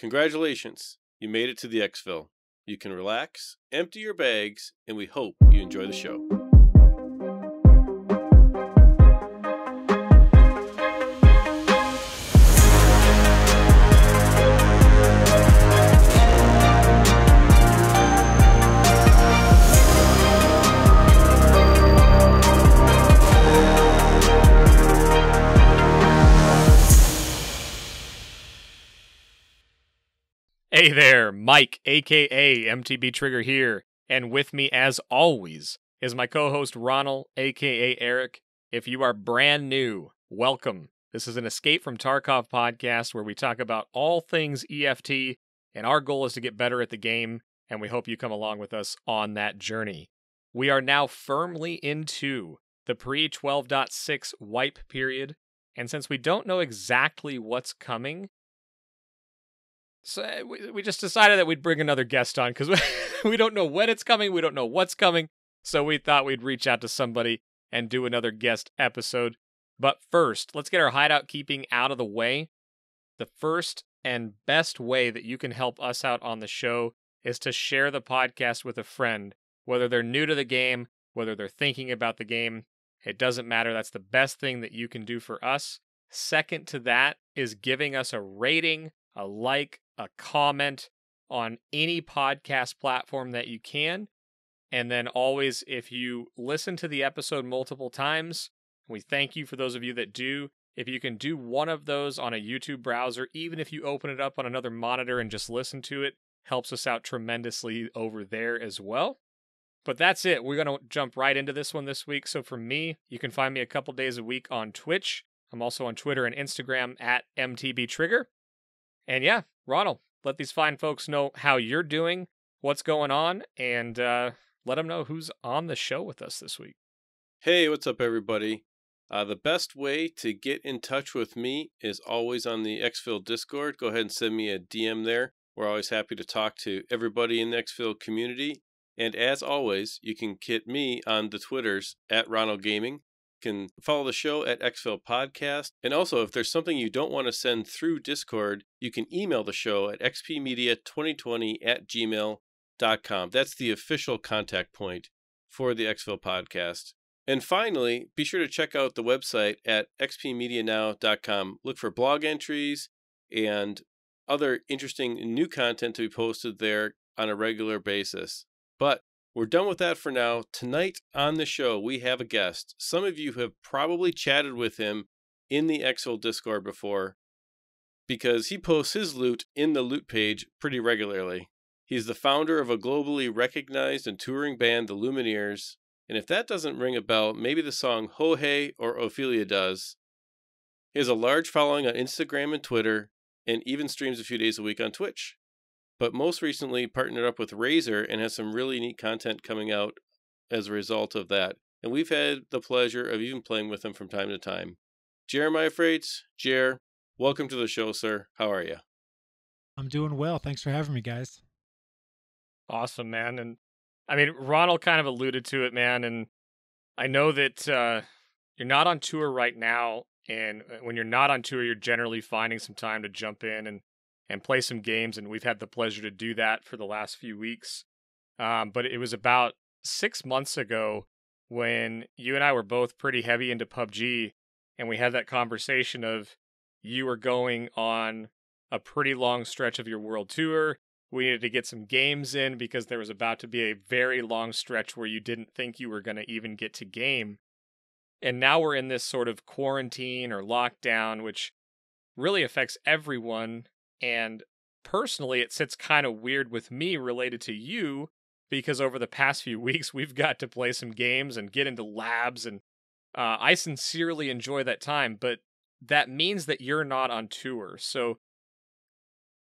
Congratulations, you made it to the Exfil. You can relax, empty your bags, and we hope you enjoy the show. There, Mike, aka MTB Trigger here, and with me as always is my co-host Ronal, aka Eric. If you are brand new, welcome. This is an Escape from Tarkov podcast where we talk about all things EFT, and our goal is to get better at the game, and we hope you come along with us on that journey. We are now firmly into the pre 12.6 wipe period, and since we don't know exactly what's coming, so uh, we, we just decided that we'd bring another guest on because we, we don't know when it's coming, we don't know what's coming. So we thought we'd reach out to somebody and do another guest episode. But first, let's get our hideout keeping out of the way. The first and best way that you can help us out on the show is to share the podcast with a friend, whether they're new to the game, whether they're thinking about the game. It doesn't matter. That's the best thing that you can do for us. Second to that is giving us a rating, a like, a comment on any podcast platform that you can. And then always, if you listen to the episode multiple times, we thank you for those of you that do. If you can do one of those on a YouTube browser, even if you open it up on another monitor and just listen to it, helps us out tremendously over there as well. But that's it. We're going to jump right into this one this week. So for me, you can find me a couple days a week on Twitch. I'm also on Twitter and Instagram at MTB Trigger. And yeah, Ronal, let these fine folks know how you're doing, what's going on, and uh, let them know who's on the show with us this week. Hey, what's up, everybody? Uh, the best way to get in touch with me is always on the Exfil Discord. Go ahead and send me a DM there. We're always happy to talk to everybody in the Exfil community. And as always, you can get me on the Twitters at Ronal Gaming can follow the show at Exfil Podcast. And also, if there's something you don't want to send through Discord, you can email the show at xpmedia2020 at gmail.com. That's the official contact point for the Exfil Podcast. And finally, be sure to check out the website at xpmedianow.com. Look for blog entries and other interesting new content to be posted there on a regular basis. But we're done with that for now. Tonight on the show, we have a guest. Some of you have probably chatted with him in the Exfil Discord before because he posts his loot in the loot page pretty regularly. He's the founder of a globally recognized and touring band, the Lumineers. And if that doesn't ring a bell, maybe the song Ho Hey or Ophelia does. He has a large following on Instagram and Twitter, and even streams a few days a week on Twitch but most recently partnered up with Razer and has some really neat content coming out as a result of that. And we've had the pleasure of even playing with him from time to time. Jeremiah Fraites, Jer, welcome to the show, sir. How are you? I'm doing well. Thanks for having me, guys. Awesome, man. And I mean, Ronal kind of alluded to it, man. And I know that uh, you're not on tour right now. And uh, when you're not on tour, you're generally finding some time to jump in and and play some games. And we've had the pleasure to do that for the last few weeks. Um, but it was about six months ago when you and I were both pretty heavy into PUBG, and we had that conversation of you were going on a pretty long stretch of your world tour. We needed to get some games in because there was about to be a very long stretch where you didn't think you were going to even get to game. And now we're in this sort of quarantine or lockdown, which really affects everyone and personally, it sits kind of weird with me related to you because over the past few weeks, we've got to play some games and get into labs. And uh, I sincerely enjoy that time, but that means that you're not on tour. So,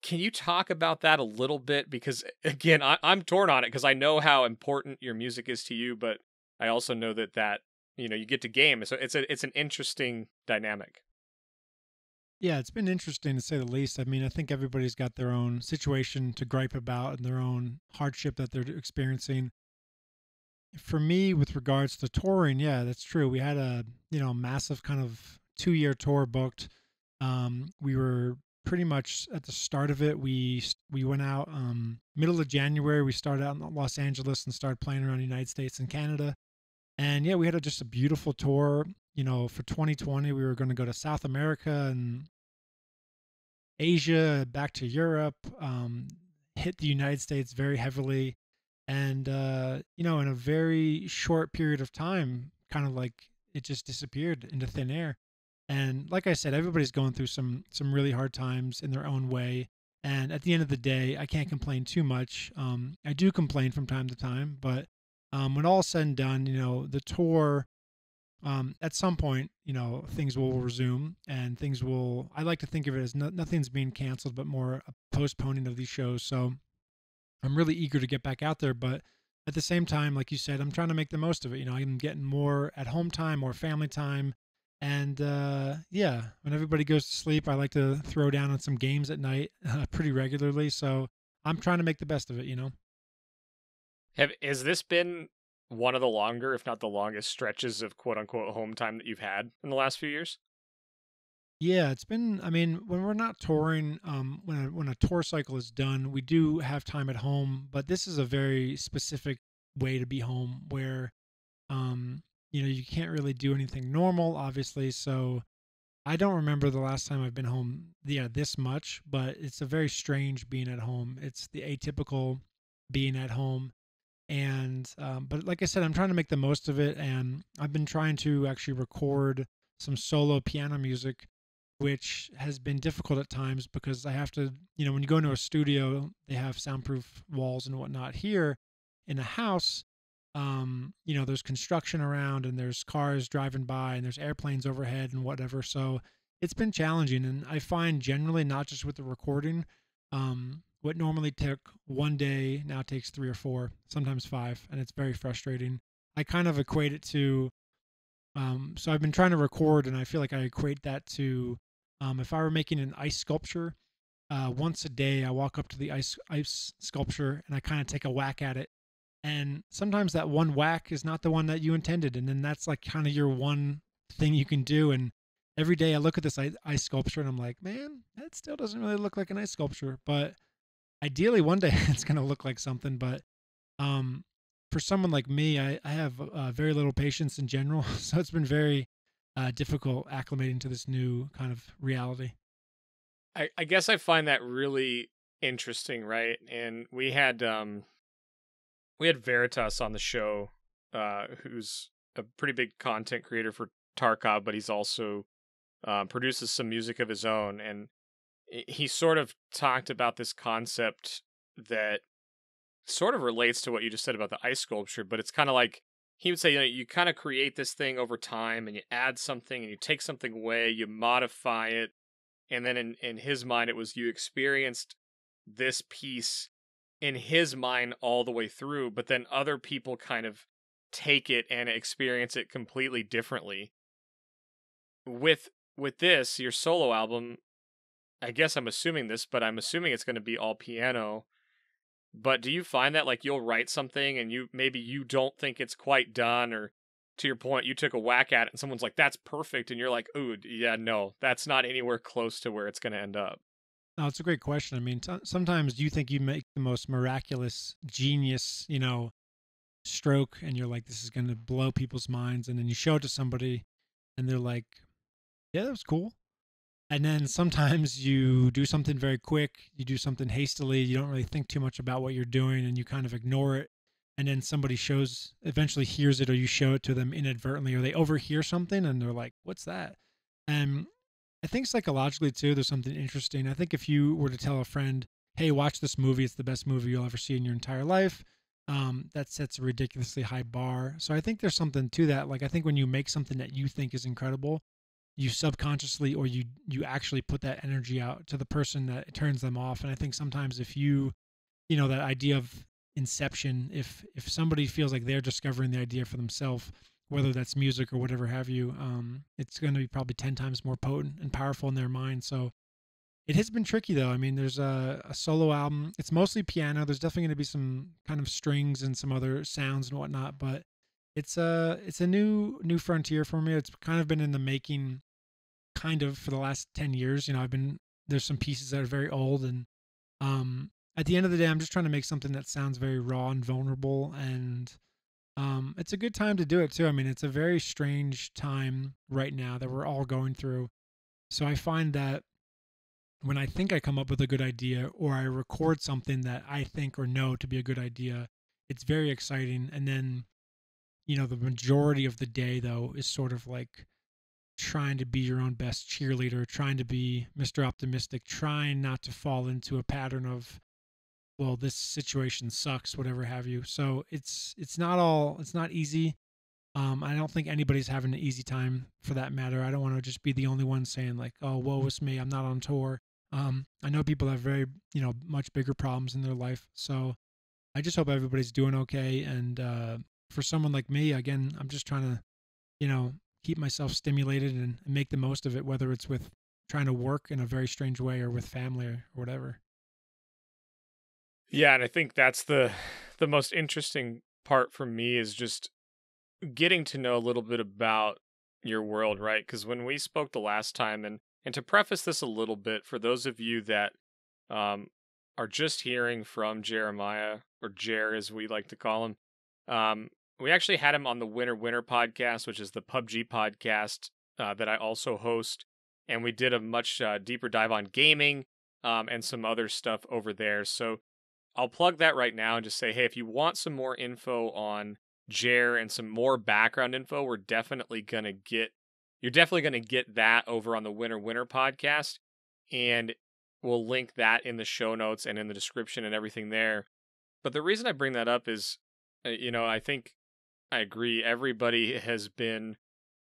can you talk about that a little bit? Because again, I, am torn on it because I know how important your music is to you, but I also know that that you know you get to game, so it's a it's an interesting dynamic. Yeah, it's been interesting to say the least. I mean, I think everybody's got their own situation to gripe about and their own hardship that they're experiencing. For me, with regards to touring, yeah, that's true. We had a you know massive kind of two year tour booked. Um, we were pretty much at the start of it. We we went out um, middle of January. We started out in Los Angeles and started playing around the United States and Canada. And yeah, we had a, just a beautiful tour. You know, for 2020, we were going to go to South America and Asia, back to Europe, um, hit the United States very heavily. And, uh, you know, in a very short period of time, kind of like it just disappeared into thin air. And like I said, everybody's going through some some really hard times in their own way. And at the end of the day, I can't complain too much. Um, I do complain from time to time, but um, when all's said and done, you know, the tour, um, at some point, you know, things will resume and things will, I like to think of it as no, nothing's being canceled, but more a postponing of these shows. So I'm really eager to get back out there. But at the same time, like you said, I'm trying to make the most of it. You know, I'm getting more at home time, more family time. And uh, yeah, when everybody goes to sleep, I like to throw down on some games at night uh, pretty regularly. So I'm trying to make the best of it, you know. Have has this been one of the longer, if not the longest, stretches of quote unquote home time that you've had in the last few years? Yeah, it's been. I mean, when we're not touring, um, when a, when a tour cycle is done, we do have time at home. But this is a very specific way to be home, where, um, you know, you can't really do anything normal, obviously. So, I don't remember the last time I've been home. Yeah, this much, but it's a very strange being at home. It's the atypical being at home and um, but like i said i'm trying to make the most of it and i've been trying to actually record some solo piano music which has been difficult at times because i have to you know when you go into a studio they have soundproof walls and whatnot. Here in a house um, you know there's construction around and there's cars driving by and there's airplanes overhead and whatever so it's been challenging and i find generally not just with the recording um, what normally took one day now takes three or four, sometimes five, and it's very frustrating. I kind of equate it to, um, so I've been trying to record, and I feel like I equate that to um, if I were making an ice sculpture. Uh, once a day, I walk up to the ice ice sculpture and I kind of take a whack at it, and sometimes that one whack is not the one that you intended, and then that's like kind of your one thing you can do. And every day I look at this ice sculpture and I'm like, man, that still doesn't really look like an ice sculpture, but ideally one day it's going to look like something but um for someone like me i, I have uh, very little patience in general so it's been very uh, difficult acclimating to this new kind of reality. I, I guess i find that really interesting right? And we had um we had veritas on the show uh who's a pretty big content creator for tarkov but he's also uh, produces some music of his own and he sort of talked about this concept that sort of relates to what you just said about the ice sculpture, but it's kind of like he would say, you know, you kind of create this thing over time and you add something and you take something away, you modify it. And then in, in his mind, it was you experienced this piece in his mind all the way through, but then other people kind of take it and experience it completely differently. With with this, your solo album, I guess I'm assuming this, but I'm assuming it's going to be all piano. But do you find that like you'll write something and you maybe you don't think it's quite done or to your point you took a whack at it and someone's like that's perfect and you're like ooh yeah no that's not anywhere close to where it's going to end up. No, it's a great question. I mean, t- sometimes you think you make the most miraculous genius, you know, stroke and you're like this is going to blow people's minds and then you show it to somebody and they're like yeah, that was cool and then sometimes you do something very quick you do something hastily you don't really think too much about what you're doing and you kind of ignore it. And then somebody shows eventually hears it or you show it to them inadvertently or they overhear something and they're like what's that? And i think psychologically too there's something interesting. I think if you were to tell a friend hey watch this movie it's the best movie you'll ever see in your entire life um, that sets a ridiculously high bar. So i think there's something to that. Like i think when you make something that you think is incredible you subconsciously or you you actually put that energy out to the person that turns them off. And i think sometimes if you you know that idea of inception if if somebody feels like they're discovering the idea for themselves whether that's music or whatever have you um it's going to be probably 10 times more potent and powerful in their mind. So it has been tricky though. I mean there's a, a solo album. It's mostly piano. There's definitely going to be some kind of strings and some other sounds and whatnot but it's a it's a new new frontier for me. It's kind of been in the making kind of for the last 10 years. You know, I've been there's some pieces that are very old and um at the end of the day i'm just trying to make something that sounds very raw and vulnerable and um it's a good time to do it too i mean it's a very strange time right now that we're all going through so i find that when i think i come up with a good idea or i record something that i think or know to be a good idea it's very exciting and then you know the majority of the day though is sort of like trying to be your own best cheerleader, trying to be Mr. Optimistic, trying not to fall into a pattern of well, this situation sucks, whatever have you. So it's it's not all it's not easy. Um, I don't think anybody's having an easy time for that matter. I don't want to just be the only one saying like, "Oh, woe is me, I'm not on tour." Um, I know people have very, you know, much bigger problems in their life. So I just hope everybody's doing okay. And uh, for someone like me, again, I'm just trying to, you know, keep myself stimulated and make the most of it, whether it's with trying to work in a very strange way or with family or whatever. Yeah, and I think that's the the most interesting part for me is just getting to know a little bit about your world, right? Because when we spoke the last time, and and to preface this a little bit for those of you that um, are just hearing from Jeremiah or Jer as we like to call him, um, we actually had him on the Winner Winner podcast, which is the PUBG podcast uh, that I also host. And we did a much uh, deeper dive on gaming um, and some other stuff over there. So I'll plug that right now and just say, hey, if you want some more info on Jer and some more background info, we're definitely to get, you're definitely to get that over on the Winner Winner podcast. And we'll link that in the show notes and in the description and everything there. But the reason I bring that up is, uh, you know, I think I agree. Everybody has been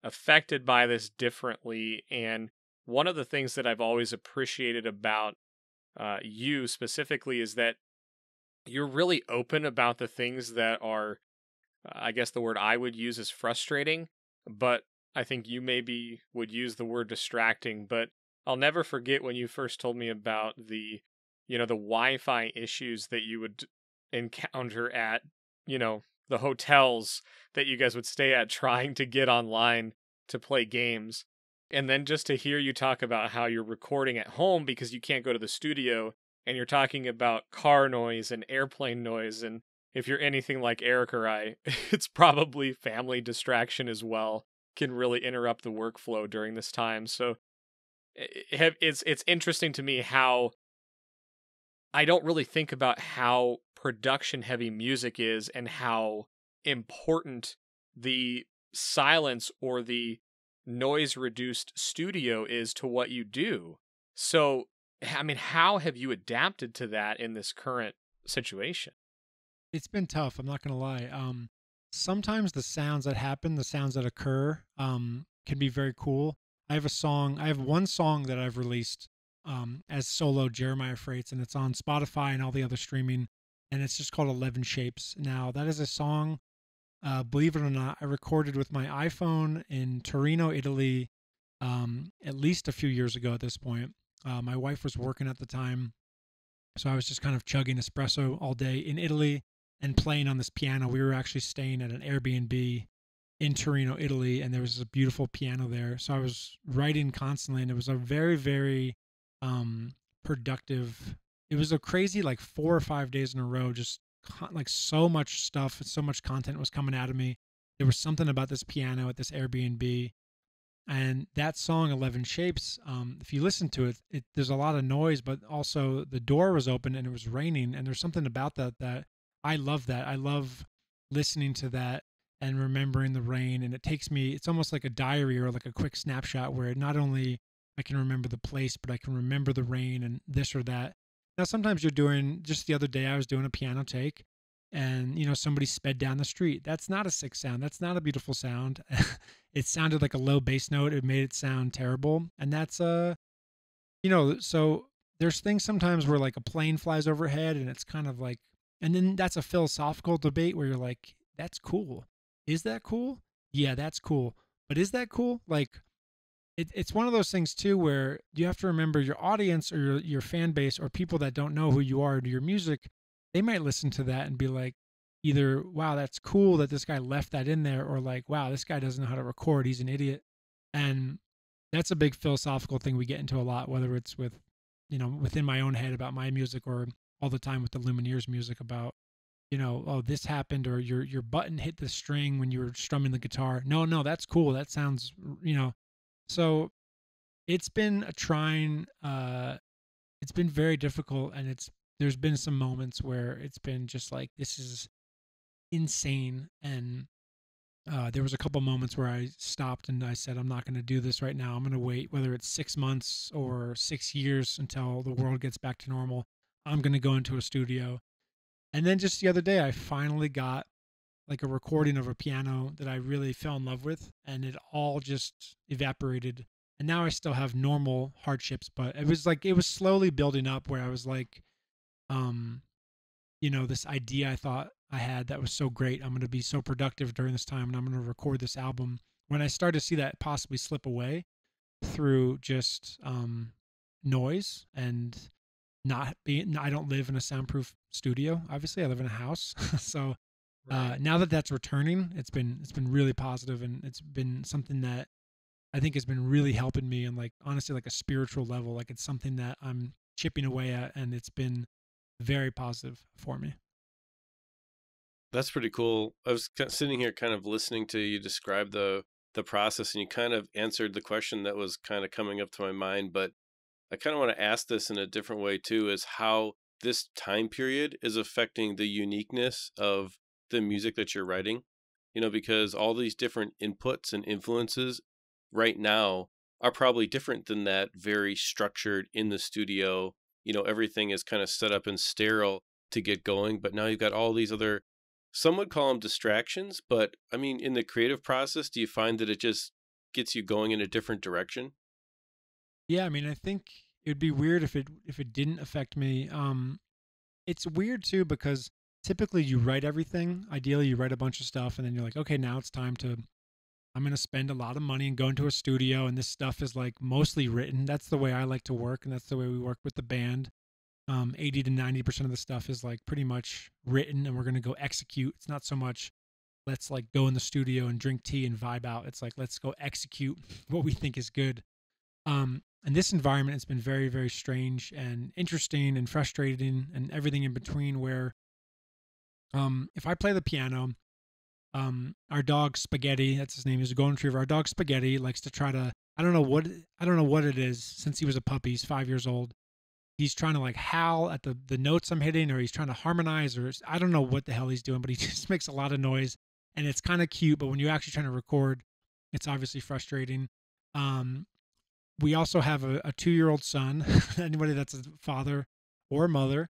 affected by this differently. And one of the things that I've always appreciated about uh, you specifically is that you're really open about the things that are, I guess the word I would use is frustrating, but I think you maybe would use the word distracting. But I'll never forget when you first told me about the, you know, the Wi Fi issues that you would encounter at, you know, the hotels that you guys would stay at trying to get online to play games. And then just to hear you talk about how you're recording at home because you can't go to the studio and you're talking about car noise and airplane noise and if you're anything like Eric or I, it's probably family distraction as well can really interrupt the workflow during this time. So eh, eh, it's it's interesting to me how I don't really think about how production heavy music is and how important the silence or the noise reduced studio is to what you do. So, I mean, how have you adapted to that in this current situation? It's been tough. I'm not going to lie. Um, sometimes the sounds that happen, the sounds that occur, um, can be very cool. I have a song. I have one song that I've released um, as solo Jeremiah Fraites, and it's on Spotify and all the other streaming and it's just called 11 Shapes. Now, that is a song, uh, believe it or not, I recorded with my iPhone in Torino, Italy, um, at least a few years ago at this point. Uh, my wife was working at the time, so I was just kind of chugging espresso all day in Italy and playing on this piano. We were actually staying at an Airbnb in Torino, Italy, and there was a beautiful piano there. So I was writing constantly, and it was a very, very um, productive. It was a crazy like four or five days in a row just con- like so much stuff so much content was coming out of me. There was something about this piano at this airbnb and that song 11 shapes um, if you listen to it, it there's a lot of noise but also the door was open and it was raining and there's something about that that i love that. I love listening to that and remembering the rain and it takes me it's almost like a diary or like a quick snapshot where it not only i can remember the place but i can remember the rain and this or that now, sometimes you're doing, just the other day, I was doing a piano take and, you know, somebody sped down the street. That's not a sick sound. That's not a beautiful sound. it sounded like a low bass note. It made it sound terrible. And that's, uh, you know, so there's things sometimes where like a plane flies overhead and it's kind of like, and then that's a philosophical debate where you're like, that's cool. Is that cool? Yeah, that's cool. But is that cool? Like, it, it's one of those things too where you have to remember your audience or your, your fan base or people that don't know who you are to your music they might listen to that and be like either wow that's cool that this guy left that in there or like wow this guy doesn't know how to record he's an idiot and that's a big philosophical thing we get into a lot whether it's with you know, within my own head about my music or all the time with the Lumineers music about, you know, oh, this happened or your your button hit the string when you were strumming the guitar. No, no, that's cool. That sounds, you know. So it's been a trying uh it's been very difficult and it's there's been some moments where it's been just like this is insane and uh, there was a couple moments where I stopped and I said, I'm not going to do this right now. I'm going to wait, whether it's six months or six years until the world gets back to normal. I'm going to go into a studio. And then just the other day, I finally got like a recording of a piano that I really fell in love with, and it all just evaporated. And now I still have normal hardships, but it was like it was slowly building up where I was like, um, you know, this idea I thought I had that was so great. I'm going to be so productive during this time and I'm going to record this album. When I started to see that possibly slip away through just um, noise and not being, I don't live in a soundproof studio. Obviously, I live in a house. so uh, now that that's returning, it's been it's been really positive and it's been something that I think has been really helping me and like honestly like a spiritual level. Like it's something that I'm chipping away at, and it's been very positive for me. That's pretty cool. I was sitting here kind of listening to you describe the the process and you kind of answered the question that was kind of coming up to my mind, but I kind of want to ask this in a different way too is how this time period is affecting the uniqueness of the music that you're writing. You know, because all these different inputs and influences right now are probably different than that very structured in the studio. You know, everything is kind of set up and sterile to get going, but now you've got all these other some would call them distractions, but I mean, in the creative process, do you find that it just gets you going in a different direction? Yeah, I mean, I think it would be weird if it if it didn't affect me. Um, it's weird too because typically you write everything. Ideally, you write a bunch of stuff, and then you're like, okay, now it's time to. I'm going to spend a lot of money and go into a studio, and this stuff is like mostly written. That's the way I like to work, and that's the way we work with the band um, 80 to 90% of the stuff is like pretty much written and we're going to go execute. It's not so much let's like go in the studio and drink tea and vibe out. It's like let's go execute what we think is good. Um, and this environment has been very, very strange and interesting and frustrating and everything in between. Where um, if I play the piano, um, our dog Spaghetti, that's his name, is a golden retriever. Our dog Spaghetti likes to try to I don't know what I don't know what it is since he was a puppy. He's five years old he's trying to like howl at the the notes I'm hitting, or he's trying to harmonize, or I don't know what the hell he's doing, but he just makes a lot of noise, and it's kind of cute. But when you're actually trying to record, it's obviously frustrating. Um, we also have a, a two year old son. Anybody that's a father or mother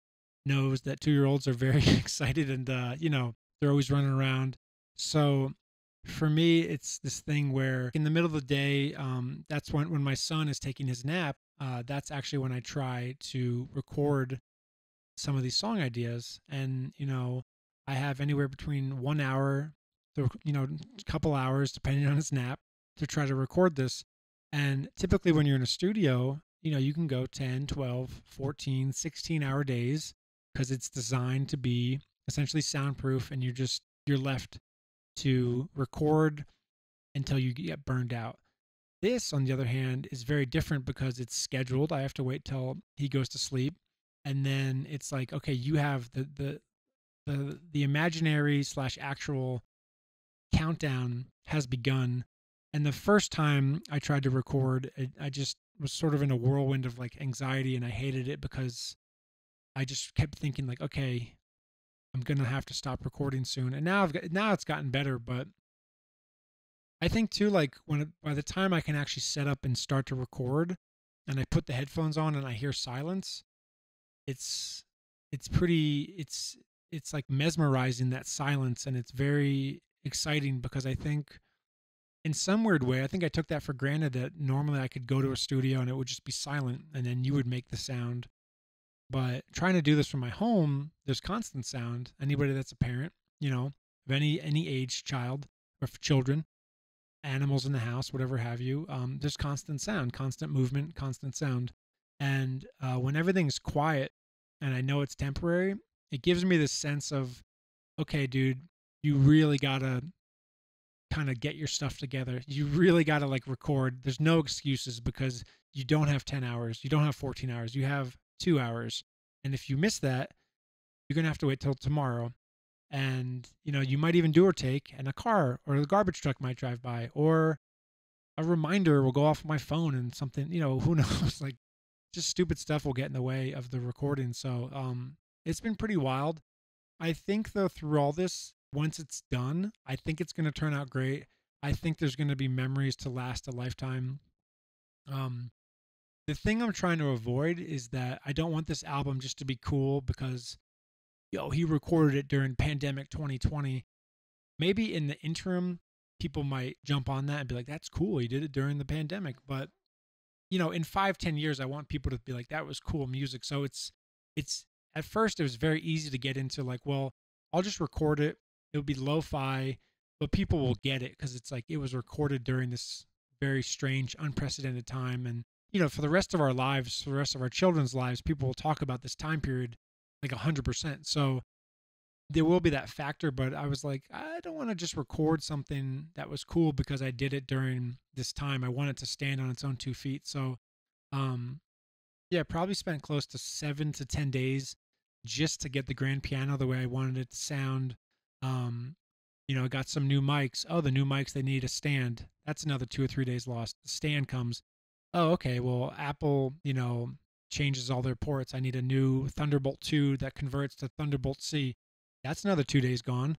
knows that two year olds are very excited and uh, you know they're always running around. So for me, it's this thing where in the middle of the day, um, that's when when my son is taking his nap uh, that's actually when I try to record some of these song ideas. And, you know, I have anywhere between one hour to, you know, a couple hours, depending on his nap, to try to record this. And typically, when you're in a studio, you know, you can go 10, 12, 14, 16 hour days because it's designed to be essentially soundproof and you're just, you're left mm-hmm. to record until you get burned out. This, on the other hand, is very different because it's scheduled. I have to wait till he goes to sleep, and then it's like, okay, you have the the the the imaginary slash actual countdown has begun. And the first time I tried to record, I just was sort of in a whirlwind of like anxiety, and I hated it because I just kept thinking like, okay, I'm gonna have to stop recording soon. And now I've got now it's gotten better, but I think too, like when by the time I can actually set up and start to record, and I put the headphones on and I hear silence, it's it's pretty it's it's like mesmerizing that silence, and it's very exciting because I think in some weird way, I think I took that for granted that normally I could go to a studio and it would just be silent, and then you would make the sound. But trying to do this from my home, there's constant sound. Anybody that's a parent, you know, of any any age, child or children, animals in the house, whatever have you, um, there's constant sound, constant movement, constant sound. And uh, when everything's quiet and I know it's temporary, it gives me this sense of, okay, dude, you really gotta kind of get your stuff together. You really gotta like record. There's no excuses because you don't have 10 hours, you don't have 14 hours, you have two hours. And if you miss that, you're going to have to wait till tomorrow. And, you know, you might even do or take, and a car or the garbage truck might drive by, or a reminder will go off my phone and something, you know, who knows? like just stupid stuff will get in the way of the recording. So, um, it's been pretty wild. I think though through all this, once it's done, I think it's going to turn out great. I think there's going to be memories to last a lifetime. Um, the thing I'm trying to avoid is that I don't want this album just to be cool because, yo, he recorded it during pandemic 2020. Maybe in the interim, people might jump on that and be like, that's cool. He did it during the pandemic. But, you know, in five, ten years, I want people to be like, that was cool music. So it's, it's, at first, it was very easy to get into like, well, I'll just record it. It'll be lo fi, but people will get it because it's like it was recorded during this very strange, unprecedented time. And, you know, for the rest of our lives, for the rest of our children's lives, people will talk about this time period like 100%. So there will be that factor, but I was like, I don't want to just record something that was cool because I did it during this time. I want it to stand on its own two feet. So, um, yeah, probably spent close to seven to 10 days just to get the grand piano the way I wanted it to sound. Um, you know, I got some new mics. Oh, the new mics, they need a stand. That's another two or three days lost. The stand comes. Oh, okay. Well, Apple, you know, changes all their ports. I need a new Thunderbolt 2 that converts to Thunderbolt C. That's another two days gone.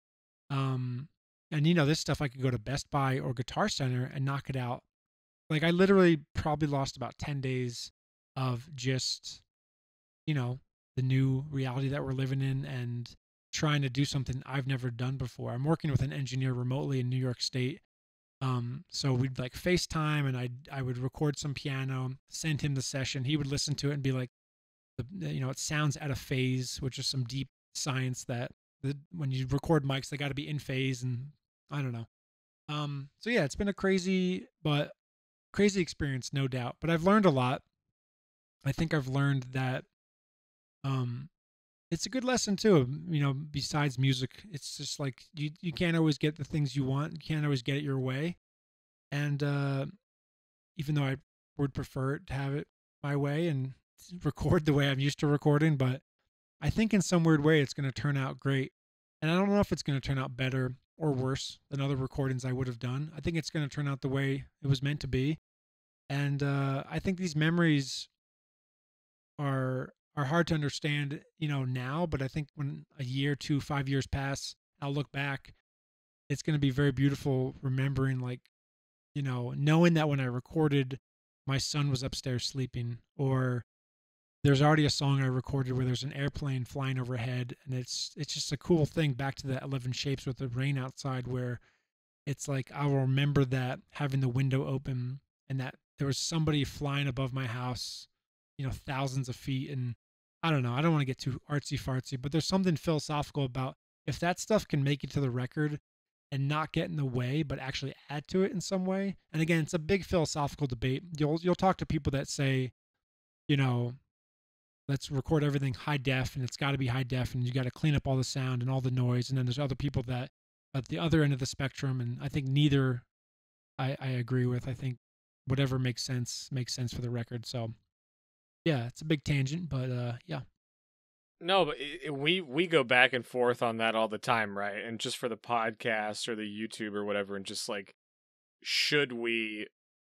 Um, and you know, this stuff I could go to Best Buy or Guitar Center and knock it out. Like I literally probably lost about 10 days of just, you know, the new reality that we're living in and trying to do something I've never done before. I'm working with an engineer remotely in New York State. Um, so we'd like FaceTime and I I would record some piano, send him the session. He would listen to it and be like, you know, it sounds out of phase, which is some deep science that the, when you record mics, they got to be in phase, and I don't know. Um, so yeah, it's been a crazy but crazy experience, no doubt. But I've learned a lot. I think I've learned that um, it's a good lesson too. You know, besides music, it's just like you you can't always get the things you want. You can't always get it your way, and uh, even though I would prefer to have it my way and record the way I'm used to recording, but I think in some weird way it's going to turn out great. And I don't know if it's going to turn out better or worse than other recordings I would have done. I think it's going to turn out the way it was meant to be. And uh, I think these memories are are hard to understand, you know, now, but I think when a year, two, five years pass, I'll look back. It's going to be very beautiful remembering, like, you know, knowing that when I recorded, my son was upstairs sleeping, or there's already a song I recorded where there's an airplane flying overhead, and it's it's just a cool thing. Back to the Eleven Shapes with the rain outside, where it's like I will remember that having the window open and that there was somebody flying above my house, you know, thousands of feet, and I don't know. I don't want to get too artsy fartsy, but there's something philosophical about if that stuff can make it to the record and not get in the way, but actually add to it in some way. And again, it's a big philosophical debate. You'll you'll talk to people that say, you know, let's record everything high def and it's got to be high def and you got to clean up all the sound and all the noise. And then there's other people that at the other end of the spectrum, and I think neither I, I agree with. I think whatever makes sense makes sense for the record. So yeah, it's a big tangent, but uh, yeah. No, but it, we we go back and forth on that all the time, right? And just for the podcast or the YouTube or whatever, and just like, should we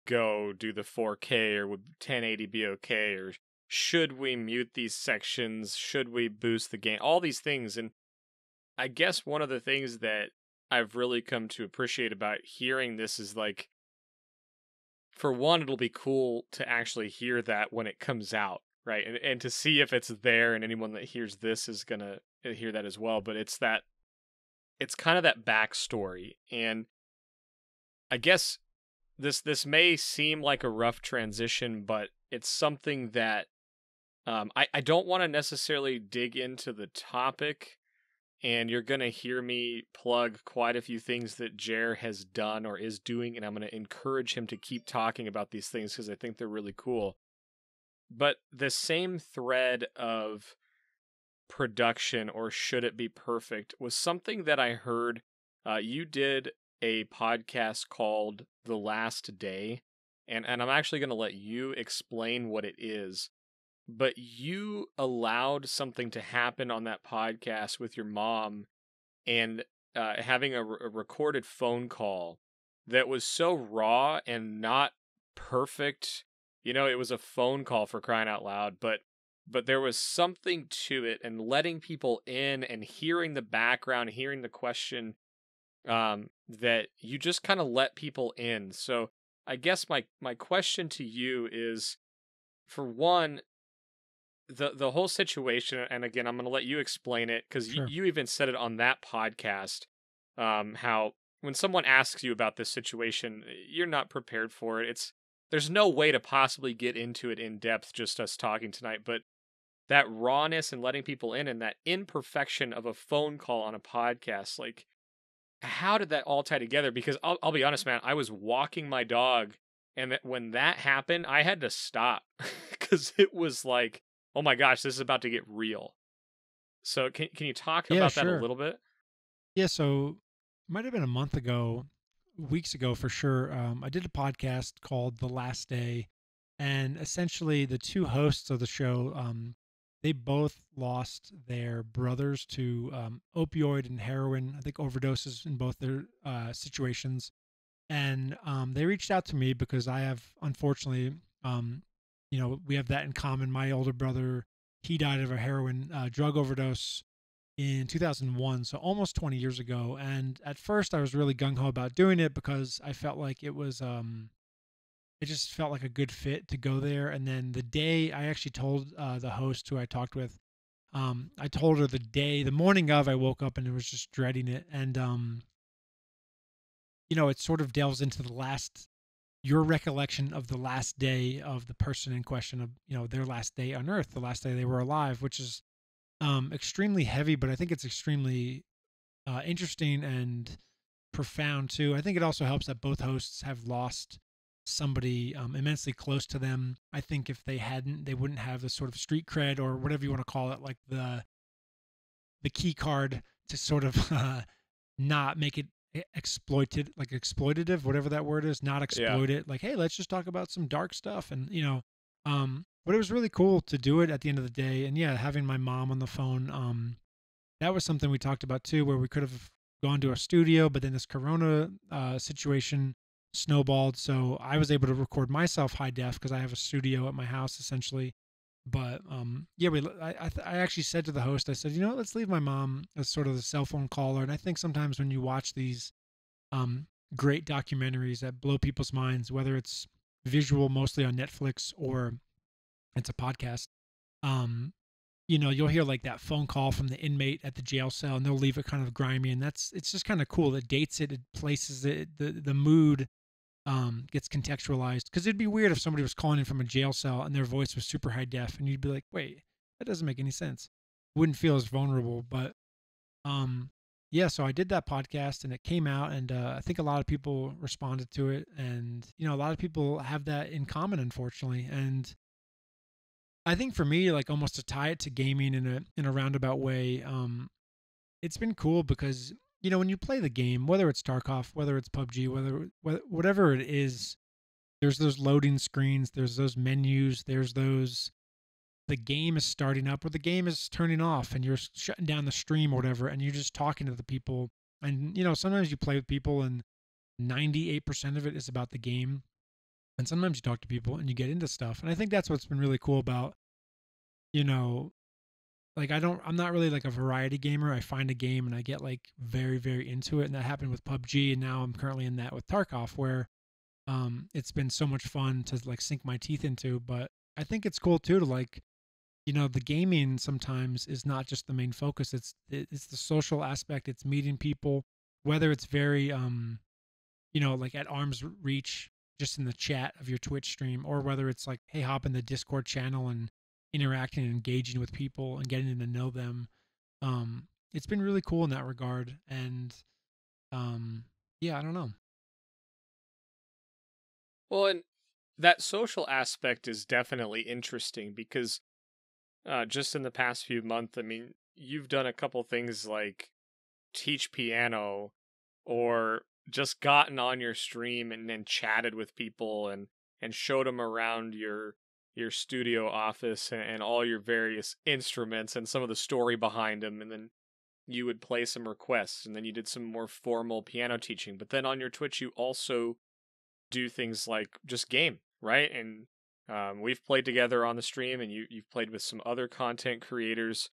go do the 4K or would 1080 be okay? Or should we mute these sections? Should we boost the gain? All these things, and I guess one of the things that I've really come to appreciate about hearing this is like for one, it'll be cool to actually hear that when it comes out, right? And and to see if it's there, and anyone that hears this is gonna uh, hear that as well. But it's that, it's kind of that backstory, and I guess this this may seem like a rough transition, but it's something that um, I I don't want to necessarily dig into the topic and you're going to hear me plug quite a few things that Jer has done or is doing, and I'm going to encourage him to keep talking about these things because I think they're really cool. But the same thread of production, or should it be perfect, was something that I heard. Uh, you did a podcast called The Last Day, and and I'm actually going to let you explain what it is. But you allowed something to happen on that podcast with your mom, and uh, having a, recorded phone call that was so raw and not perfect. You know, it was a phone call for crying out loud, but but there was something to it and letting people in and hearing the background, hearing the question um that you just kind of let people in. So I guess my my question to you is for one the the whole situation and again I'm going to let you explain it cuz sure. you, you even said it on that podcast um how when someone asks you about this situation you're not prepared for it. It's there's no way to possibly get into it in depth just us talking tonight, but that rawness and letting people in and that imperfection of a phone call on a podcast like how did that all tie together? Because I'll, I'll be honest, man, I was walking my dog, and that when that happened, I had to stop because it was like, oh my gosh, this is about to get real. So can can you talk yeah, about sure. that a little bit? Yeah, so might have been a month ago, weeks ago for sure. Um, I did a podcast called The Last Day, and essentially the two hosts of the show, um, they both lost their brothers to um, opioid and heroin, I think overdoses in both their uh, situations. And um, they reached out to me because I have, unfortunately, um, you know, we have that in common. My older brother, he died of a heroin uh, drug overdose in 2001, so almost 20 years ago. And at first, I was really gung ho about doing it because I felt like it was um, it just felt like a good fit to go there. And then the day I actually told uh, the host who I talked with, um, I told her the day, the morning of, I woke up and it was just dreading it. And, um, you know, it sort of delves into the last, your recollection of the last day of the person in question of, you know, their last day on earth, the last day they were alive, which is um, extremely heavy, but I think it's extremely uh, interesting and profound too. I think it also helps that both hosts have lost somebody um, immensely close to them. I think if they hadn't, they wouldn't have the sort of street cred or whatever you want to call it, like the the key card to sort of uh, not make it exploited, like exploitative, whatever that word is, not exploit yeah. it. Like, hey, let's just talk about some dark stuff, and you know, um, but it was really cool to do it at the end of the day. And yeah, having my mom on the phone, um, that was something we talked about too, where we could have gone to a studio, but then this Corona uh, situation snowballed. So I was able to record myself high def because I have a studio at my house essentially. But um, yeah, we I I, I, actually said to the host, I said, you know, let's leave my mom as sort of the cell phone caller. And I think sometimes when you watch these um, great documentaries that blow people's minds, whether it's visual mostly on Netflix or it's a podcast, um, you know, you'll hear like that phone call from the inmate at the jail cell, and they'll leave it kind of grimy, and that's it's just kind of cool. It dates it, it places it, the the mood um, gets contextualized. Because it'd be weird if somebody was calling in from a jail cell and their voice was super high def, and you'd be like, "Wait, that doesn't make any sense." Wouldn't feel as vulnerable, but um, yeah. So I did that podcast, and it came out, and uh, I think a lot of people responded to it, and you know, a lot of people have that in common, unfortunately, and. I think for me, like almost to tie it to gaming in a in a roundabout way, um, it's been cool because you know, when you play the game, whether it's Tarkov, whether it's PUBG, whether whatever it is, there's those loading screens, there's those menus, there's those the game is starting up or the game is turning off and you're shutting down the stream or whatever and you're just talking to the people and you know, sometimes you play with people and 98% of it is about the game. And sometimes you talk to people and you get into stuff. And I think that's what's been really cool about you know, like I don't I'm not really like a variety gamer. I find a game and I get like very very into it and that happened with PUBG and now I'm currently in that with Tarkov where um it's been so much fun to like sink my teeth into, but I think it's cool too to like you know, the gaming sometimes is not just the main focus. It's it's the social aspect, it's meeting people whether it's very um you know, like at arm's reach just in the chat of your Twitch stream or whether it's like hey hop in the Discord channel and interacting and engaging with people and getting to know them. Um, it's been really cool in that regard. And um, yeah, I don't know. Well, and that social aspect is definitely interesting because uh, just in the past few months, I mean, you've done a couple things like teach piano or just gotten on your stream and then chatted with people and and showed them around your your studio office and, all your various instruments and some of the story behind them and then you would play some requests and then you did some more formal piano teaching but then on your twitch you also do things like just game right? And um, we've played together on the stream and you, you've played with some other content creators.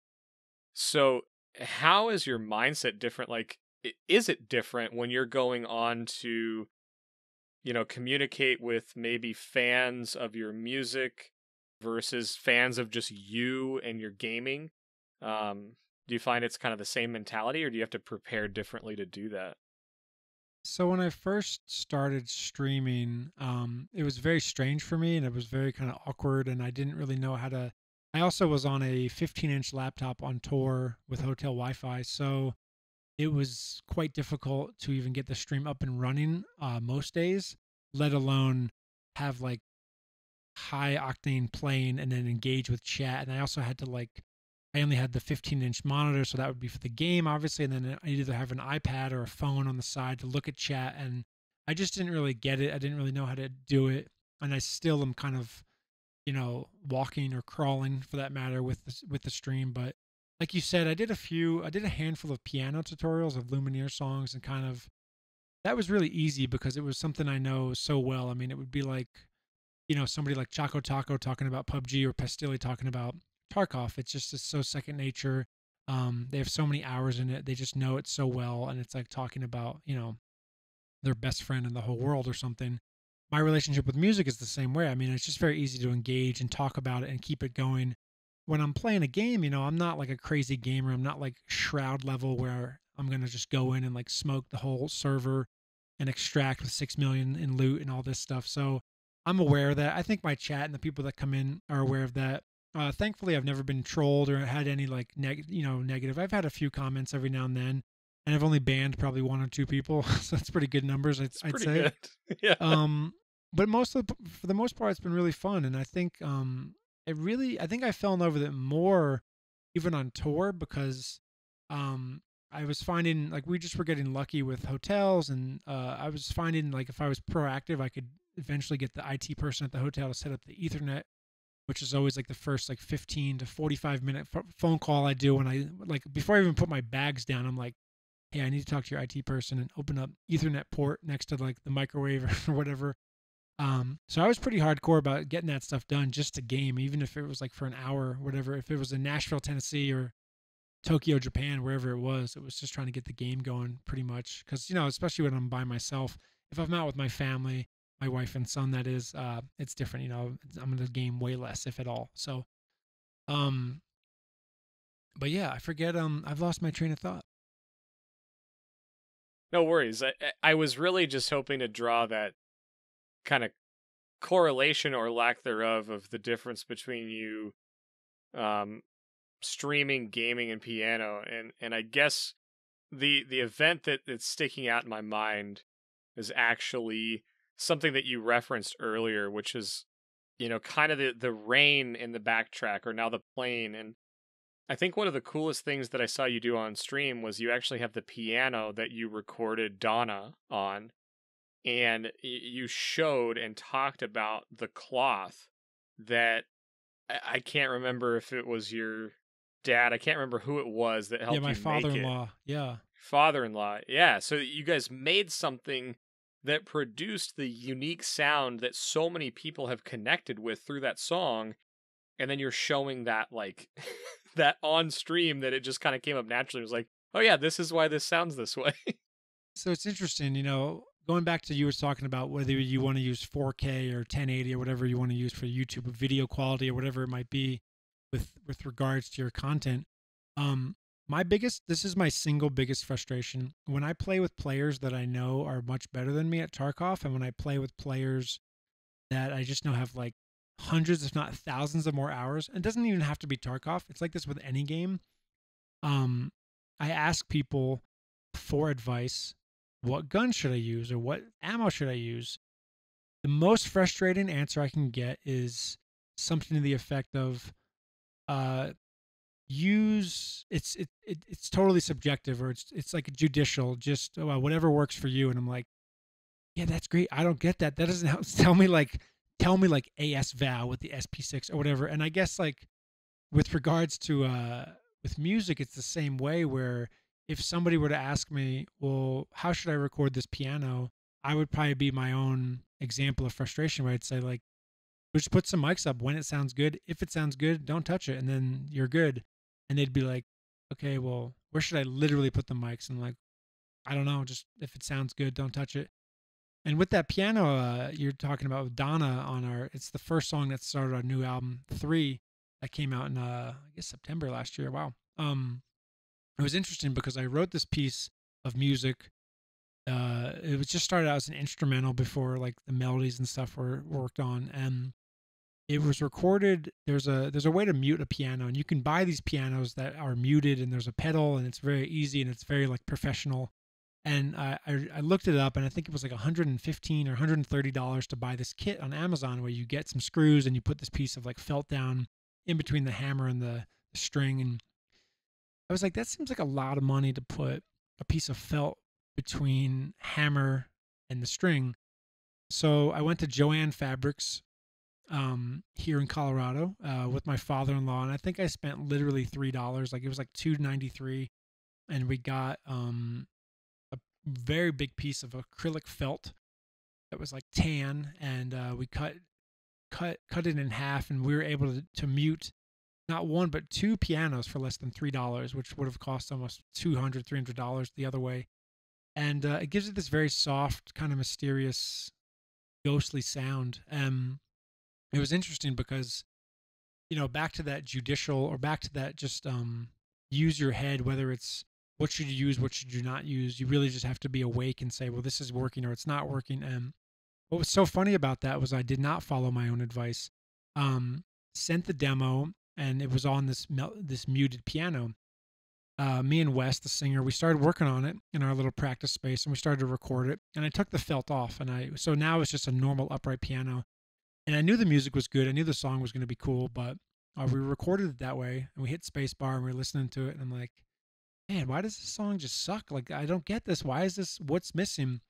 So how is your mindset different? Like is it different when you're going on to you know communicate with maybe fans of your music versus fans of just you and your gaming um do you find it's kind of the same mentality or do you have to prepare differently to do that? So when i first started streaming um it was very strange for me and it was very kind of awkward and i didn't really know how to i also was on a 15 inch laptop on tour with hotel wi-fi so it was quite difficult to even get the stream up and running uh, most days, let alone have like high octane playing and then engage with chat. And I also had to like, I only had the 15 inch monitor, so that would be for the game, obviously. And then I either have an iPad or a phone on the side to look at chat. And I just didn't really get it. I didn't really know how to do it. And I still am kind of, you know, walking or crawling for that matter with the, with the stream. But like you said, I did a few, I did a handful of piano tutorials of Lumineer songs and kind of, that was really easy because it was something I know so well. I mean, it would be like, you know, somebody like Choco Taco talking about PUBG or Pestily talking about Tarkov. It's just it's so second nature. Um, they have so many hours in it. They just know it so well. And it's like talking about, you know, their best friend in the whole world or something. My relationship with music is the same way. I mean, it's just very easy to engage and talk about it and keep it going when I'm playing a game, you know, I'm not like a crazy gamer. I'm not like shroud level where I'm gonna just go in and like smoke the whole server and extract with six million in loot and all this stuff. So I'm aware of that. I think my chat and the people that come in are aware of that. Uh, thankfully, I've never been trolled or had any like neg- you know negative. I've had a few comments every now and then, and I've only banned probably one or two people, so that's pretty good numbers. I'd, I'd say. yeah. Um, but most of the, for the most part, it's been really fun, and I think um, it really I think I fell in love with it more even on tour because um I was finding like we just were getting lucky with hotels and uh I was finding like if I was proactive I could eventually get the IT person at the hotel to set up the ethernet which is always like the first like 15 to 45 minute phone call I do when I like before I even put my bags down I'm like hey I need to talk to your IT person and open up ethernet port next to like the microwave or whatever um, so I was pretty hardcore about getting that stuff done just to game, even if it was like for an hour, whatever. If it was in Nashville, Tennessee, or Tokyo, Japan, wherever it was, it was just trying to get the game going pretty much. Because you know, especially when I'm by myself, if I'm out with my family, my wife and son, that is, uh, it's different. You know, I'm gonna game way less, if at all. So, um, but yeah, I forget. Um, I've lost my train of thought. No worries. I I was really just hoping to draw that kind of correlation or lack thereof of the difference between you um streaming gaming and piano and and i guess the the event that that's sticking out in my mind is actually something that you referenced earlier which is you know kind of the the rain in the backtrack or now the plane and i think one of the coolest things that i saw you do on stream was you actually have the piano that you recorded donna on and you showed and talked about the cloth that I can't remember if it was your dad. I can't remember who it was that helped. Yeah, my father-in-law. Yeah, father-in-law. Yeah, so you guys made something that produced the unique sound that so many people have connected with through that song, and then you're showing that like that on stream that it just kind of came up naturally. It was like, oh yeah, this is why this sounds this way. so it's interesting, you know going back to you were talking about whether you want to use 4K or 1080 or whatever you want to use for YouTube video quality or whatever it might be with with regards to your content. Um, my biggest this is my single biggest frustration when I play with players that I know are much better than me at Tarkov, and when I play with players that I just know have like hundreds, if not thousands, of more hours. It doesn't even have to be Tarkov. It's like this with any game. Um, I ask people for advice what gun should I use or what ammo should I use? The most frustrating answer I can get is something to the effect of uh use it's it, it it's totally subjective or it's it's like judicial just oh, whatever works for you and I'm like yeah that's great I don't get that that doesn't help tell me like tell me like AS Val with the SP6 or whatever. And I guess like with regards to uh with music, it's the same way where if somebody were to ask me, well, how should I record this piano? I would probably be my own example of frustration where I'd say like, just put some mics up when it sounds good. If it sounds good, don't touch it, and then you're good. And they'd be like, okay, well, where should I literally put the mics? And like, I don't know, just if it sounds good, don't touch it. And with that piano, uh, you're talking about with Donna on our, it's the first song that started our new album, Three, that came out in, uh, I guess, September last year. Wow. Um, it was interesting because I wrote this piece of music. Uh, it was just started out as an instrumental before like the melodies and stuff were worked on, and it was recorded. There's a there's a way to mute a piano, and you can buy these pianos that are muted, and there's a pedal, and it's very easy, and it's very like professional and I, I, I looked it up and i think it was like 115 or 130 dollars to buy this kit on amazon where you get some screws and you put this piece of like felt down in between the hammer and the, the string and i was like that seems like a lot of money to put a piece of felt between hammer and the string. So i went to joann fabrics um, here in colorado uh, with my father-in-law and i think i spent literally three dollars like it was like 293 and we got um a very big piece of acrylic felt that was like tan, and uh, we cut cut cut it in half, and we were able to, to mute not one but two pianos for less than three dollars, which would have cost almost 200 300 dollars the other way. And uh, it gives it this very soft, kind of mysterious, ghostly sound. Um, it was interesting because, you know, back to that judicial or back to that just um, use your head, whether it's what should you use, what should you not use. You really just have to be awake and say, well, this is working or it's not working. And what was so funny about that was I did not follow my own advice. Um, sent the demo, and it was on this this muted piano. Uh, me and Wes, the singer, we started working on it in our little practice space, and we started to record it. And I took the felt off, and I so now it's just a normal upright piano. And I knew the music was good. I knew the song was going to be cool, but uh, we recorded it that way, and we hit spacebar, and we are listening to it, and I'm like, man, why does this song just suck? Like, I don't get this. Why is this? What's missing?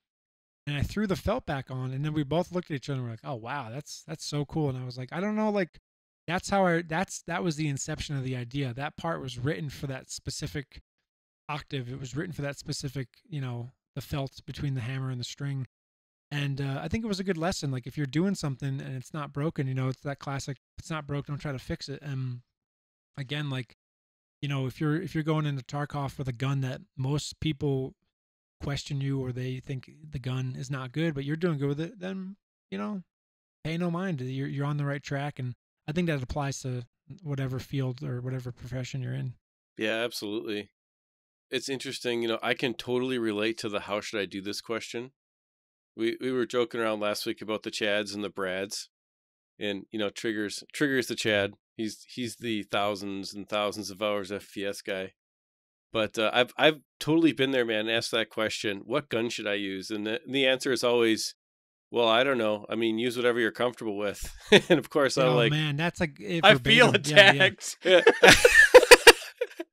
And I threw the felt back on, and then we both looked at each other and we're like, oh wow, that's that's so cool. And I was like, I don't know, like that's how I that's that was the inception of the idea. That part was written for that specific octave. It was written for that specific, you know, the felt between the hammer and the string. And uh, I think it was a good lesson. Like if you're doing something and it's not broken, you know, it's that classic. It's not broke, don't try to fix it. And again, like you know, if you're if you're going into Tarkov with a gun that most people question you or they think the gun is not good, but you're doing good with it, then you know, pay no mind. You're you're on the right track, and I think that applies to whatever field or whatever profession you're in. Yeah, absolutely. It's interesting, you know, I can totally relate to the how should I do this question. We we were joking around last week about the Chads and the Brads. And, you know, triggers triggers the Chad. He's he's the thousands and thousands of hours FPS guy. But uh, I've I've totally been there, man. Asked that question: What gun should I use? And the, the answer is always, well, I don't know. I mean, use whatever you're comfortable with. and of course, I'm oh, like, man, that's like I feel attacked. Yeah, yeah.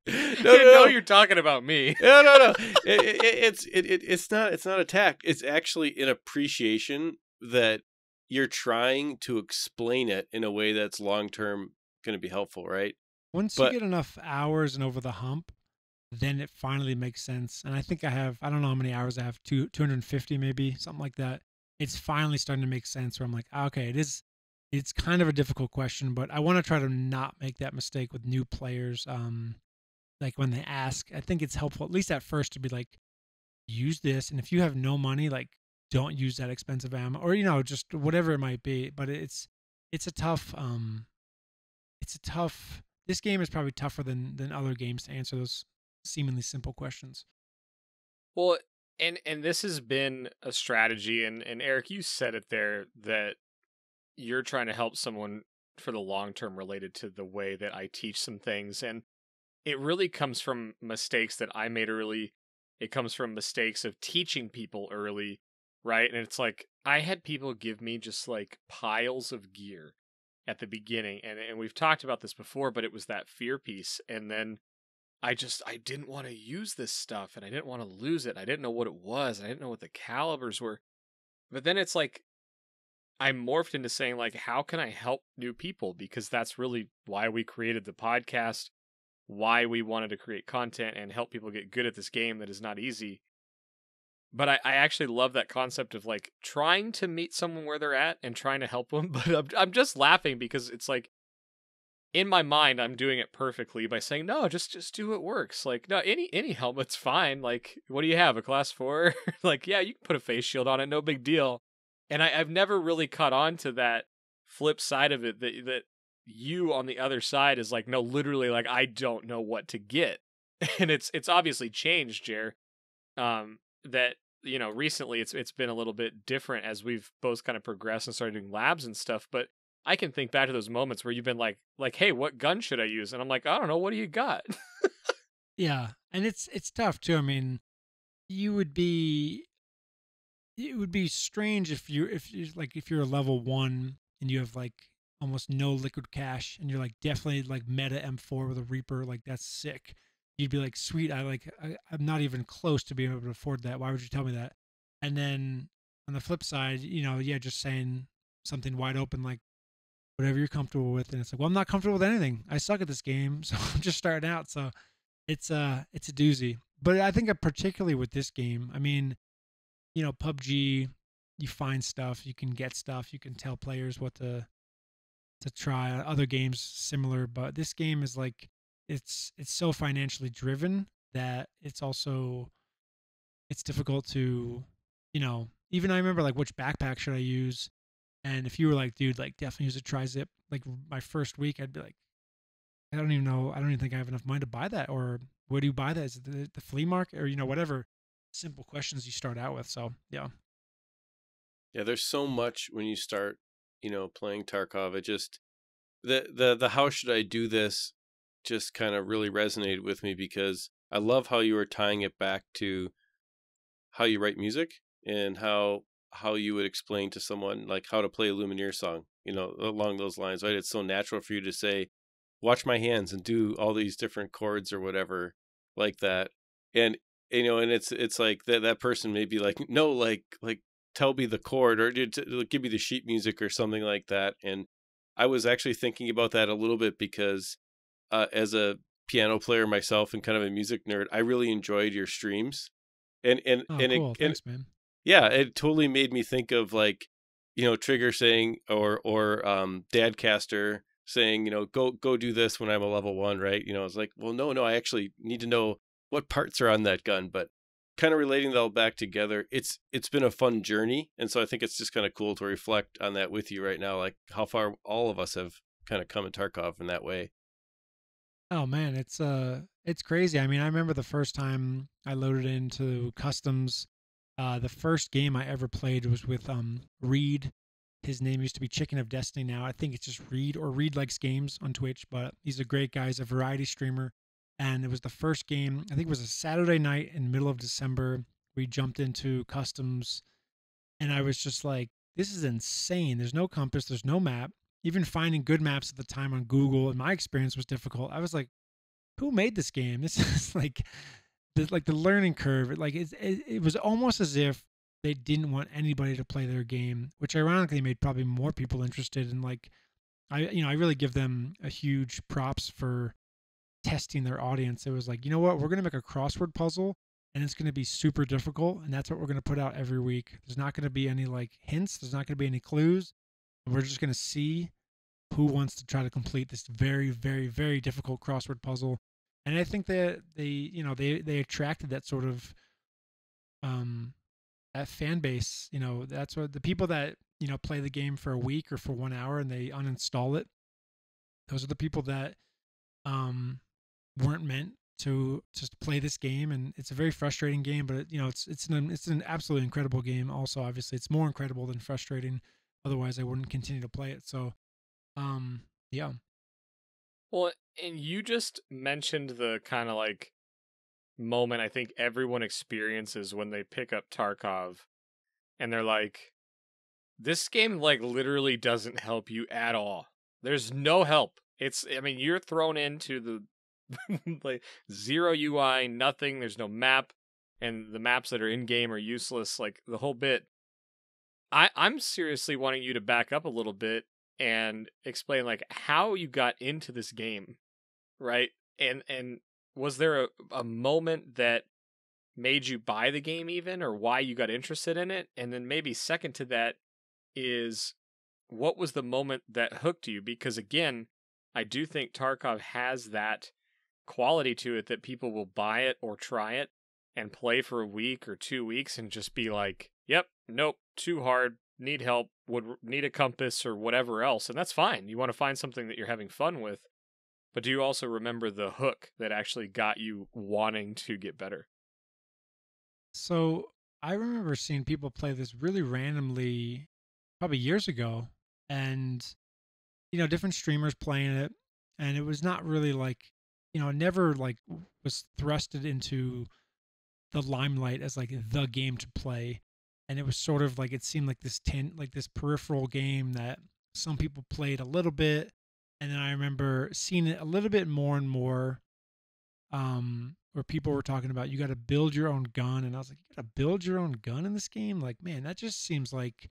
no, no, know you're talking about me. no, no, no. It, it, it's it, it, it's not it's not attack. It's actually an appreciation that you're trying to explain it in a way that's long term going to be helpful, right? Once but, you get enough hours and over the hump, then it finally makes sense. And I think I have, I don't know how many hours I have, two, 250 maybe, something like that. It's finally starting to make sense where I'm like, ah, okay, it is, it's kind of a difficult question, but I want to try to not make that mistake with new players. Um, like when they ask, I think it's helpful, at least at first, to be like, use this. And if you have no money, like, don't use that expensive ammo or, you know, just whatever it might be. But it's, it's a tough, um, it's a tough. This game is probably tougher than than other games to answer those seemingly simple questions. Well, and and this has been a strategy, and and Eric, you said it there that you're trying to help someone for the long term related to the way that I teach some things, and it really comes from mistakes that I made early. It comes from mistakes of teaching people early, right? And it's like I had people give me just like piles of gear at the beginning and and we've talked about this before but it was that fear piece and then I just I didn't want to use this stuff and I didn't want to lose it. I didn't know what it was. I didn't know what the calibers were. But then it's like I morphed into saying like how can I help new people because that's really why we created the podcast, why we wanted to create content and help people get good at this game that is not easy. But I, I actually love that concept of like trying to meet someone where they're at and trying to help them. But I'm, I'm just laughing because it's like in my mind I'm doing it perfectly by saying no, just just do what works. Like no, any any helmet's fine. Like what do you have? A class four? like yeah, you can put a face shield on it, no big deal. And I, I've never really caught on to that flip side of it that that you on the other side is like no, literally like I don't know what to get, and it's it's obviously changed, Jer. Um, that you know recently it's it's been a little bit different as we've both kind of progressed and started doing labs and stuff, but I can think back to those moments where you've been like, like, hey, what gun should I use? And I'm like, I don't know, what do you got? yeah, and it's it's tough too. I mean, you would be, it would be strange if you if you like if you're a level one and you have like almost no liquid cash and you're like definitely like meta M4 with a Reaper, like that's sick. You'd be like, sweet, I like I, I'm not even close to being able to afford that. Why would you tell me that? And then on the flip side, you know, yeah, just saying something wide open like whatever you're comfortable with. And it's like, well, I'm not comfortable with anything. I suck at this game, so I'm just starting out. So it's uh it's a doozy. But I think particularly with this game, I mean, you know, PUBG, you find stuff, you can get stuff, you can tell players what to to try. Other games similar, but this game is like it's it's so financially driven that it's also it's difficult to you know even I remember like which backpack should I use and if you were like, dude, like definitely use a tri zip, like my first week, I'd be like, I don't even know. I don't even think I have enough money to buy that. Or where do you buy that? Is it the, the flea market or, you know, whatever simple questions you start out with. So, yeah. Yeah, there's so much when you start, you know, playing Tarkov. It just, the, the, the how should I do this just kind of really resonated with me because I love how you were tying it back to how you write music and how how you would explain to someone like how to play a Lumineer song, you know, along those lines, right? It's so natural for you to say, watch my hands and do all these different chords or whatever like that. And you know, and it's it's like that that person may be like, no, like like tell me the chord or give me the sheet music or something like that. And I was actually thinking about that a little bit because uh, as a piano player myself and kind of a music nerd, I really enjoyed your streams. And and oh, and, cool. it, Thanks, man yeah, it totally made me think of like, you know, Trigger saying or or um Dadcaster saying, you know, go go do this when I'm a level one, right? You know, it's like, well, no, no, I actually need to know what parts are on that gun, but kind of relating that all back together, it's it's been a fun journey, and so I think it's just kind of cool to reflect on that with you right now, like how far all of us have kind of come in Tarkov in that way. Oh man, it's uh it's crazy. I mean, I remember the first time I loaded into customs uh, the first game I ever played was with um, Reed. His name used to be Chicken of Destiny. Now I think it's just Reed or Reed likes games on Twitch, but he's a great guy. He's a variety streamer, and it was the first game. I think it was a Saturday night in the middle of December. We jumped into customs, and I was just like, "This is insane." There's no compass. There's no map. Even finding good maps at the time on Google, in my experience, was difficult. I was like, "Who made this game? This is like the like the learning curve like it, it, it was almost as if they didn't want anybody to play their game which ironically made probably more people interested in like i you know i really give them a huge props for testing their audience. It was like you know what? We're going to make a crossword puzzle and it's going to be super difficult and that's what we're going to put out every week. There's not going to be any like hints there's not going to be any clues. We're just going to see who wants to try to complete this very very very difficult crossword puzzle and I think that they, you know, they they attracted that sort of um that fan base. You know, that's what the people that you know play the game for a week or for one hour and they uninstall it. Those are the people that um weren't meant to just play this game and it's a very frustrating game but you know it's it's an it's an absolutely incredible game also obviously it's more incredible than frustrating otherwise i wouldn't continue to play it so um yeah well, and you just mentioned the kind of like moment I think everyone experiences when they pick up Tarkov and they're like, this game like literally doesn't help you at all. There's no help. It's, I mean, you're thrown into the like zero UI, nothing. There's no map, and the maps that are in game are useless. Like the whole bit. I I'm seriously wanting you to back up a little bit and explain like how you got into this game, right? And and was there a, a moment that made you buy the game even or why you got interested in it? And then maybe second to that is what was the moment that hooked you? Because again, I do think Tarkov has that quality to it that people will buy it or try it and play for a week or two weeks and just be like, yep, nope, too hard, need help, would need a compass or whatever else. And that's fine. You want to find something that you're having fun with. But do you also remember the hook that actually got you wanting to get better? So I remember seeing people play this really randomly, probably years ago, and you know, different streamers playing it, and it was not really like, you know, never like was thrusted into the limelight as like the game to play, and it was sort of like it seemed like this tin like this peripheral game that some people played a little bit, and then I remember seeing it a little bit more and more. Um, where people were talking about you got to build your own gun and i was like you got to build your own gun in this game like man that just seems like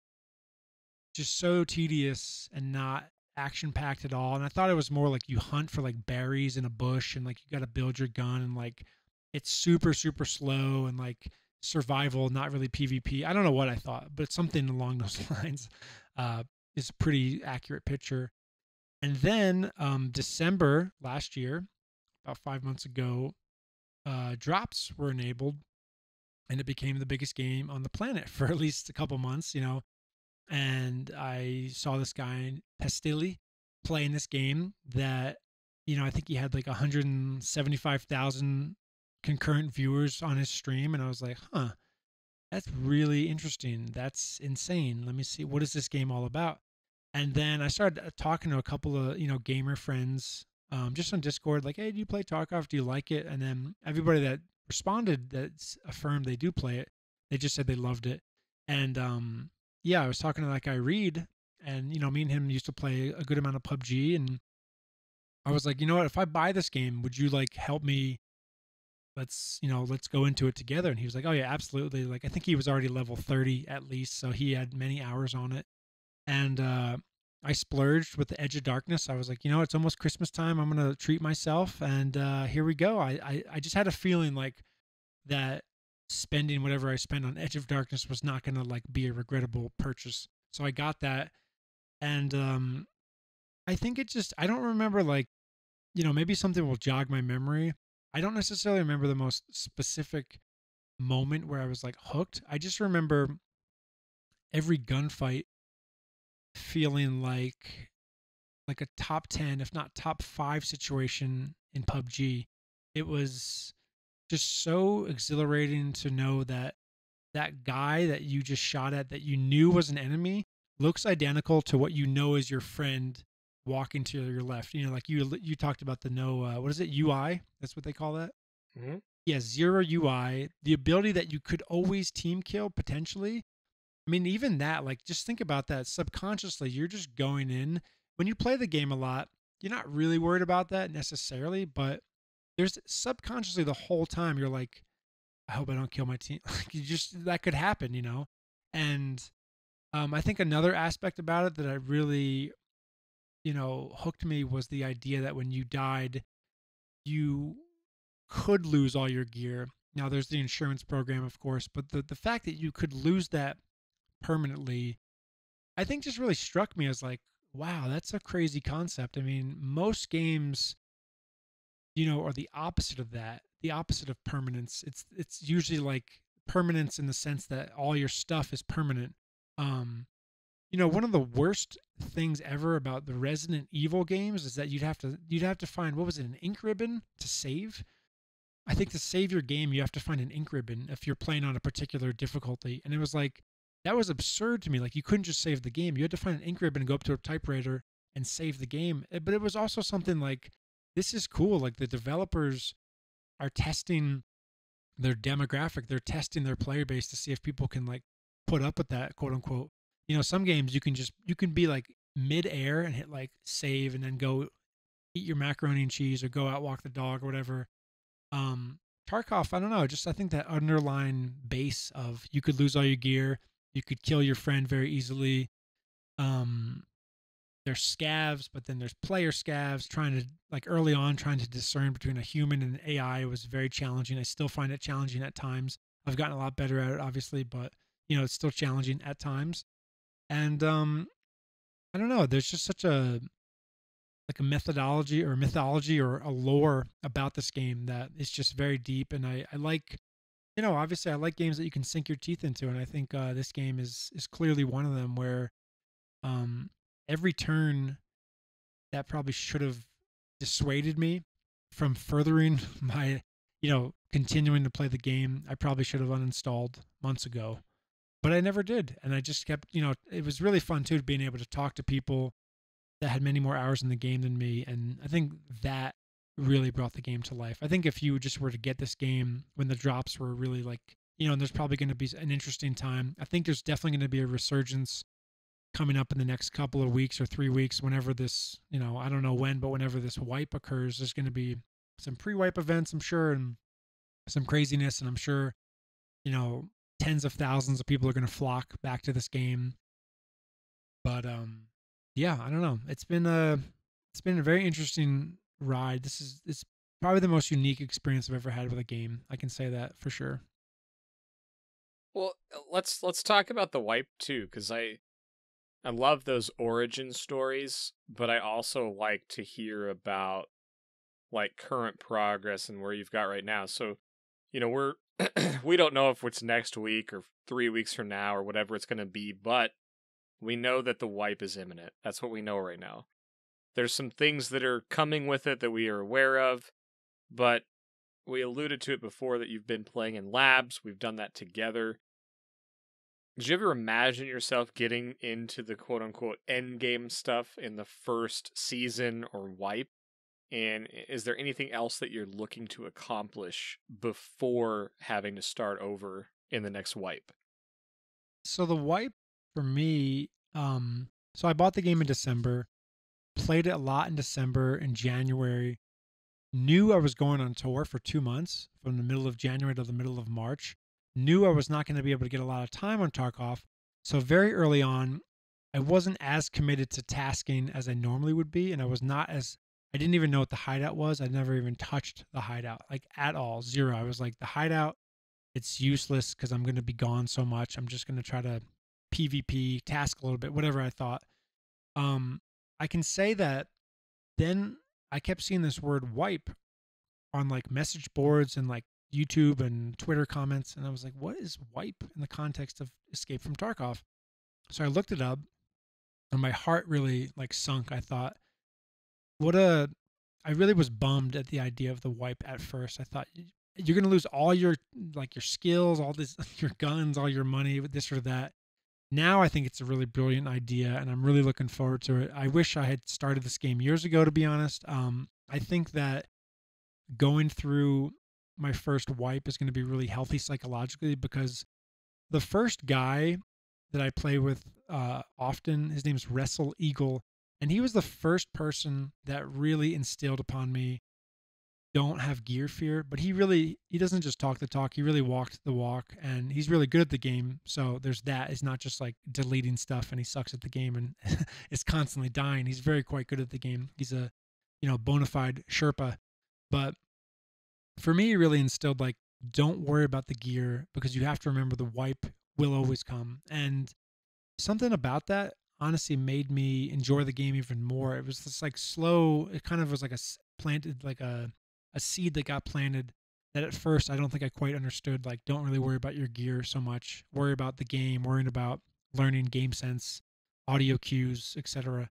just so tedious and not action packed at all and i thought it was more like you hunt for like berries in a bush and like you got to build your gun and like it's super super slow and like survival not really pvp i don't know what i thought but something along those lines uh is a pretty accurate picture and then um december last year about five months ago uh, drops were enabled, and it became the biggest game on the planet for at least a couple months, you know. And I saw this guy Pestily playing this game that, you know, I think he had like 175,000 concurrent viewers on his stream, and I was like, huh, that's really interesting. That's insane. Let me see what is this game all about. And then I started uh, talking to a couple of you know gamer friends um, just on Discord, like, hey, do you play Tarkov? Do you like it? And then everybody that responded that affirmed they do play it, they just said they loved it. And um, yeah, I was talking to that guy Reed, and you know, me and him used to play a good amount of PUBG, and I was like, you know what? If I buy this game, would you like help me? Let's you know, let's go into it together. And he was like, oh yeah, absolutely. Like I think he was already level thirty at least, so he had many hours on it. And uh, I splurged with the Edge of Darkness. I was like, you know, it's almost Christmas time. I'm gonna treat myself, and uh, here we go. I, I I just had a feeling like that spending whatever I spent on Edge of Darkness was not gonna like be a regrettable purchase. So I got that, and um, I think it just I don't remember like, you know, maybe something will jog my memory. I don't necessarily remember the most specific moment where I was like hooked. I just remember every gunfight feeling like like a top 10 if not top 5 situation in PUBG it was just so exhilarating to know that that guy that you just shot at that you knew was an enemy looks identical to what you know is your friend walking to your left you know like you you talked about the no uh, what is it ui that's what they call that mm-hmm. yeah zero ui the ability that you could always team kill potentially I mean, even that, like, just think about that subconsciously. You're just going in. When you play the game a lot, you're not really worried about that necessarily, but there's subconsciously the whole time you're like, I hope I don't kill my team. Like, you just, that could happen, you know? And um, I think another aspect about it that I really, you know, hooked me was the idea that when you died, you could lose all your gear. Now, there's the insurance program, of course, but the, the fact that you could lose that permanently, I think just really struck me as like, wow, that's a crazy concept. I mean, most games, you know, are the opposite of that, the opposite of permanence. It's it's usually like permanence in the sense that all your stuff is permanent. Um, you know, one of the worst things ever about the Resident Evil games is that you'd have to you'd have to find what was it, an ink ribbon to save. I think to save your game, you have to find an ink ribbon if you're playing on a particular difficulty. And it was like that was absurd to me. Like you couldn't just save the game. You had to find an ink ribbon and go up to a typewriter and save the game. Eh, but it was also something like this is cool. Like the developers are testing their demographic. They're testing their player base to see if people can like put up with that quote unquote. You know, some games you can just you can be like mid air and hit like save and then go eat your macaroni and cheese or go out walk the dog or whatever. Um Tarkov, I don't know, just I think that underlying base of you could lose all your gear, You could kill your friend very easily. Um, there's scavs, but then there's player scavs. Trying to like early on, trying to discern between a human and an AI was very challenging. I still find it challenging at times. I've gotten a lot better at it, obviously, but you know it's still challenging at times. And um, I don't know. There's just such a like a methodology or mythology or a lore about this game that is just very deep and I, I like you know obviously I like games that you can sink your teeth into and I think uh, this game is is clearly one of them where um, every turn that probably should have dissuaded me from furthering my you know continuing to play the game I probably should have uninstalled months ago but I never did and I just kept you know it was really fun too being able to talk to people that had many more hours in the game than me, and I think that really brought the game to life. I think if you just were to get this game when the drops were really like, you know, and there's probably going to be an interesting time. I think there's definitely going to be a resurgence coming up in the next couple of weeks or three weeks, whenever this, you know, I don't know when, but whenever this wipe occurs, there's going to be some pre-wipe events, I'm sure, and some craziness, and I'm sure, you know, tens of thousands of people are going to flock back to this game. But um, yeah, I don't know. It's been a it's been a very interesting ride. This is it's probably the most unique experience I've ever had with a game. I can say that for sure. Well, let's let's talk about the wipe too, because I I love those origin stories, but I also like to hear about like current progress and where you've got right now. So, you know, we're we don't know if it's next week or three weeks from now or whatever it's going to be, but we know that the wipe is imminent. That's what we know right now. There's some things that are coming with it that we are aware of, but we alluded to it before that you've been playing in labs. We've done that together. Did you ever imagine yourself getting into the quote unquote end game stuff in the first season or wipe? And is there anything else that you're looking to accomplish before having to start over in the next wipe? So the wipe for me, um, so I bought the game in December, played it a lot in December and January. Knew I was going on tour for two months from the middle of January to the middle of March. Knew I was not going to be able to get a lot of time on Tarkov. So, very early on, I wasn't as committed to tasking as I normally would be. And I was not as, I didn't even know what the hideout was. I never even touched the hideout, like at all, zero. I was like, the hideout, it's useless because I'm going to be gone so much. I'm just going to try to PvP, task a little bit, whatever I thought. Um, I can say that then I kept seeing this word wipe on like message boards and like YouTube and Twitter comments, and I was like, what is wipe in the context of Escape from Tarkov? So I looked it up, and my heart really like sunk. I thought, what a I really was bummed at the idea of the wipe at first. I thought you're going to lose all your like your skills, all this your guns, all your money, this or that now I think it's a really brilliant idea, and I'm really looking forward to it. I wish I had started this game years ago, to be honest. Um, I think that going through my first wipe is going to be really healthy psychologically because the first guy that I play with uh, often, his name's Wrestle Eagle, and he was the first person that really instilled upon me don't have gear fear, but he really he doesn't just talk the talk. He really walked the walk, and he's really good at the game. So there's that. It's not just like deleting stuff, and he sucks at the game and is constantly dying. He's very quite good at the game. He's a you know bona fide Sherpa, but for me, he really instilled like don't worry about the gear because you have to remember the wipe will always come, and something about that honestly made me enjoy the game even more. It was just like slow. It kind of was like a planted like a a seed that got planted that at first I don't think I quite understood. Like, don't really worry about your gear so much. Worry about the game, worrying about learning game sense, audio cues, etc.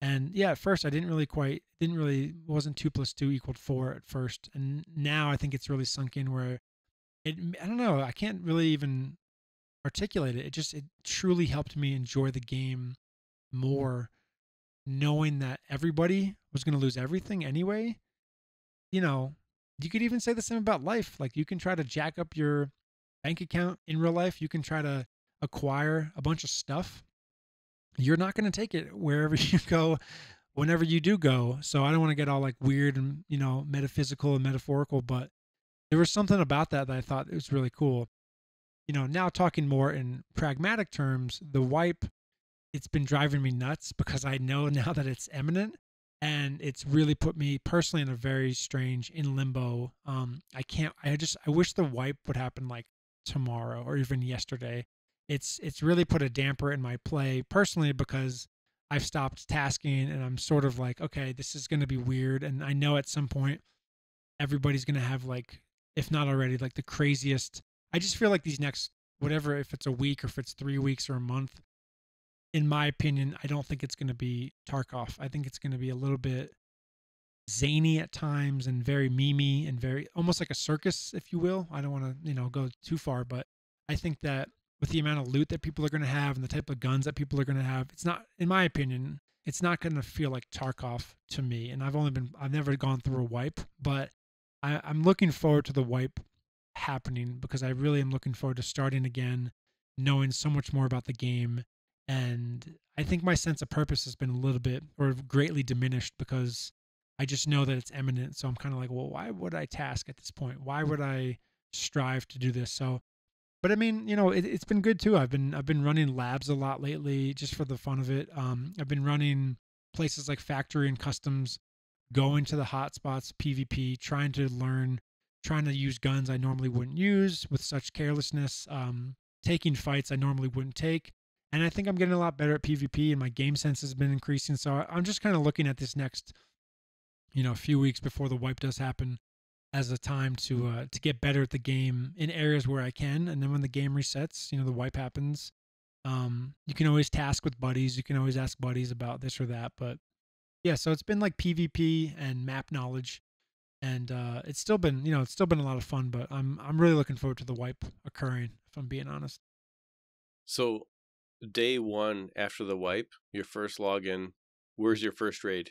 And yeah, at first I didn't really quite, didn't really, wasn't two plus two equaled four at first. And now I think it's really sunk in where it, I don't know, I can't really even articulate it. It just, it truly helped me enjoy the game more, knowing that everybody was going to lose everything anyway you know, you could even say the same about life. Like you can try to jack up your bank account in real life. You can try to acquire a bunch of stuff. You're not going to take it wherever you go, whenever you do go. So I don't want to get all like weird and, you know, metaphysical and metaphorical, but there was something about that that I thought was really cool. you know, now talking more in pragmatic terms, the wipe, it's been driving me nuts because I know now that it's imminent and it's really put me personally in a very strange in limbo. Um, I can't, I just, I wish the wipe would happen like tomorrow or even yesterday. It's, it's really put a damper in my play personally because I've stopped tasking and I'm sort of like, okay, this is going to be weird. And I know at some point everybody's going to have like, if not already, like the craziest I just feel like these next whatever if it's a week or if it's three weeks or a month, in my opinion, I don't think it's going to be Tarkov. I think it's going to be a little bit zany at times and very memey and very almost like a circus, if you will. I don't want to you know go too far, but I think that with the amount of loot that people are going to have and the type of guns that people are going to have, it's not, in my opinion, it's not going to feel like Tarkov to me. And I've only been, I've never gone through a wipe, but I, I'm looking forward to the wipe happening because I really am looking forward to starting again, knowing so much more about the game. And I think my sense of purpose has been a little bit or greatly diminished because I just know that it's imminent. So I'm kind of like, well, why would I task at this point? Why would I strive to do this? So, but I mean, you know, it, has been good too. I've been I've been running labs a lot lately just for the fun of it. Um, I've been running places like factory and customs, going to the hotspots, PvP, trying to learn trying to use guns I normally wouldn't use with such carelessness, um, taking fights I normally wouldn't take. And I think I'm getting a lot better at PvP, and my game sense has been increasing. So I'm just kind of looking at this next, you know, few weeks before the wipe does happen, as a time to uh, to get better at the game in areas where I can. And then when the game resets, you know, the wipe happens. Um, you can always task with buddies. You can always ask buddies about this or that. But yeah, so it's been like PvP and map knowledge and uh, it's still been you know it's still been a lot of fun but i'm i'm really looking forward to the wipe occurring if i'm being honest so day one after the wipe your first login where's your first raid?